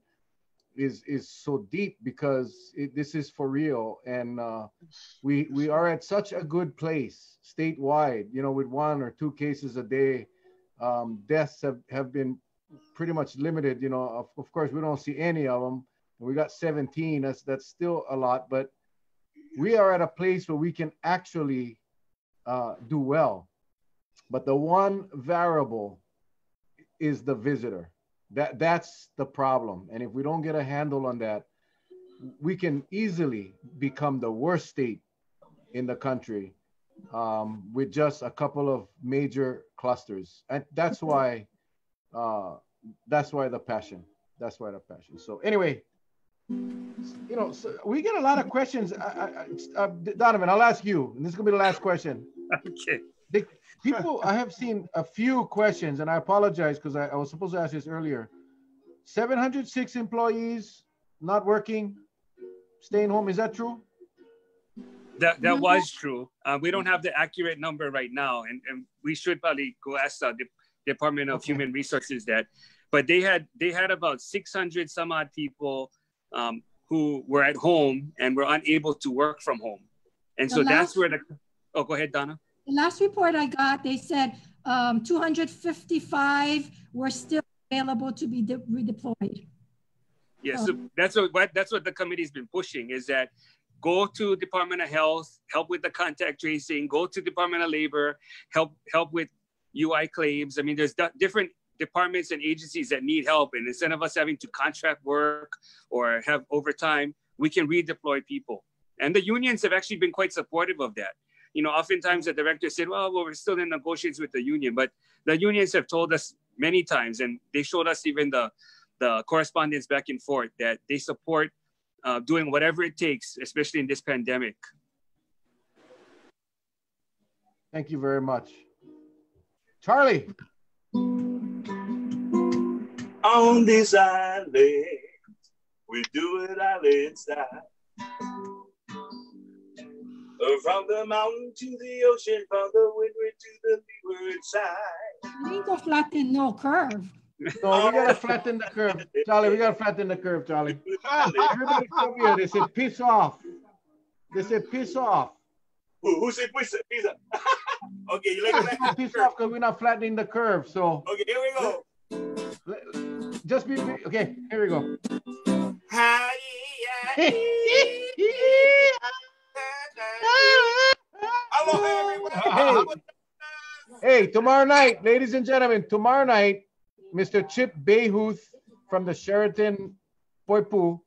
is is so deep because it, this is for real. And uh, we we are at such a good place statewide you know with one or two cases a day. Um, deaths have, have been pretty much limited you know. Of, of course we don't see any of them we got 17 that's that's still a lot but we are at a place where we can actually uh, do well. But the one variable is the visitor that that's the problem. And if we don't get a handle on that, we can easily become the worst state in the country um, with just a couple of major clusters. And that's why uh, that's why the passion. That's why the passion. So anyway, you know, so we get a lot of questions. I, I, uh, Donovan, I'll ask you, and this is gonna be the last question. Okay. They, people, I have seen a few questions, and I apologize because I, I, was supposed to ask this earlier. 706 employees not working, staying home. Is that true? That, that was true. Uh, we don't have the accurate number right now, and, and we should probably go ask the Department of okay. Human Resources that. But they had they had about 600 some odd people um, who were at home and were unable to work from home, and the so last, that's where the. Oh, go ahead, Donna the last report I got, they said um, 255 were still available to be redeployed. Yeah, so that's what that's what the committee's been pushing is that go to Department of Health, help with the contact tracing, go to Department of Labor, help help with UI claims. I mean, there's different departments and agencies that need help, and instead of us having to contract work or have overtime, we can redeploy people. And the unions have actually been quite supportive of that you know, oftentimes the director said, well, well, we're still in negotiations with the union, but the unions have told us many times, and they showed us even the, the correspondence back and forth that they support uh, doing whatever it takes, especially in this pandemic. Thank you very much. Charlie. On this island, we do it all inside. Oh, from the mountain to the ocean, from the windward to the leeward side. We ain't gonna flatten no curve. No, we gotta flatten the curve. Charlie, we gotta flatten the curve, Charlie. Everybody come here. They said piss off. They said piss off. Who, who said piss, piss off? okay, you like that? Piss off because we're not flattening the curve. So Okay, here we go. Just be okay, here we go. Hi, hey, hey, tomorrow night, ladies and gentlemen, tomorrow night, Mr. Chip Bahouth from the Sheraton Poipu,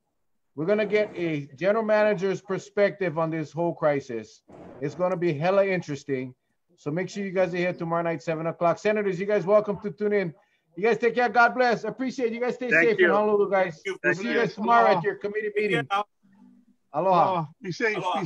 we're gonna get a general manager's perspective on this whole crisis. It's gonna be hella interesting. So make sure you guys are here tomorrow night, seven o'clock. Senators, you guys welcome to tune in. You guys take care. God bless. Appreciate you guys. Stay Thank safe you. in Honolulu, guys. We'll see you guys tomorrow at your committee meeting. Aloha. Aloha. Be safe. Aloha. Be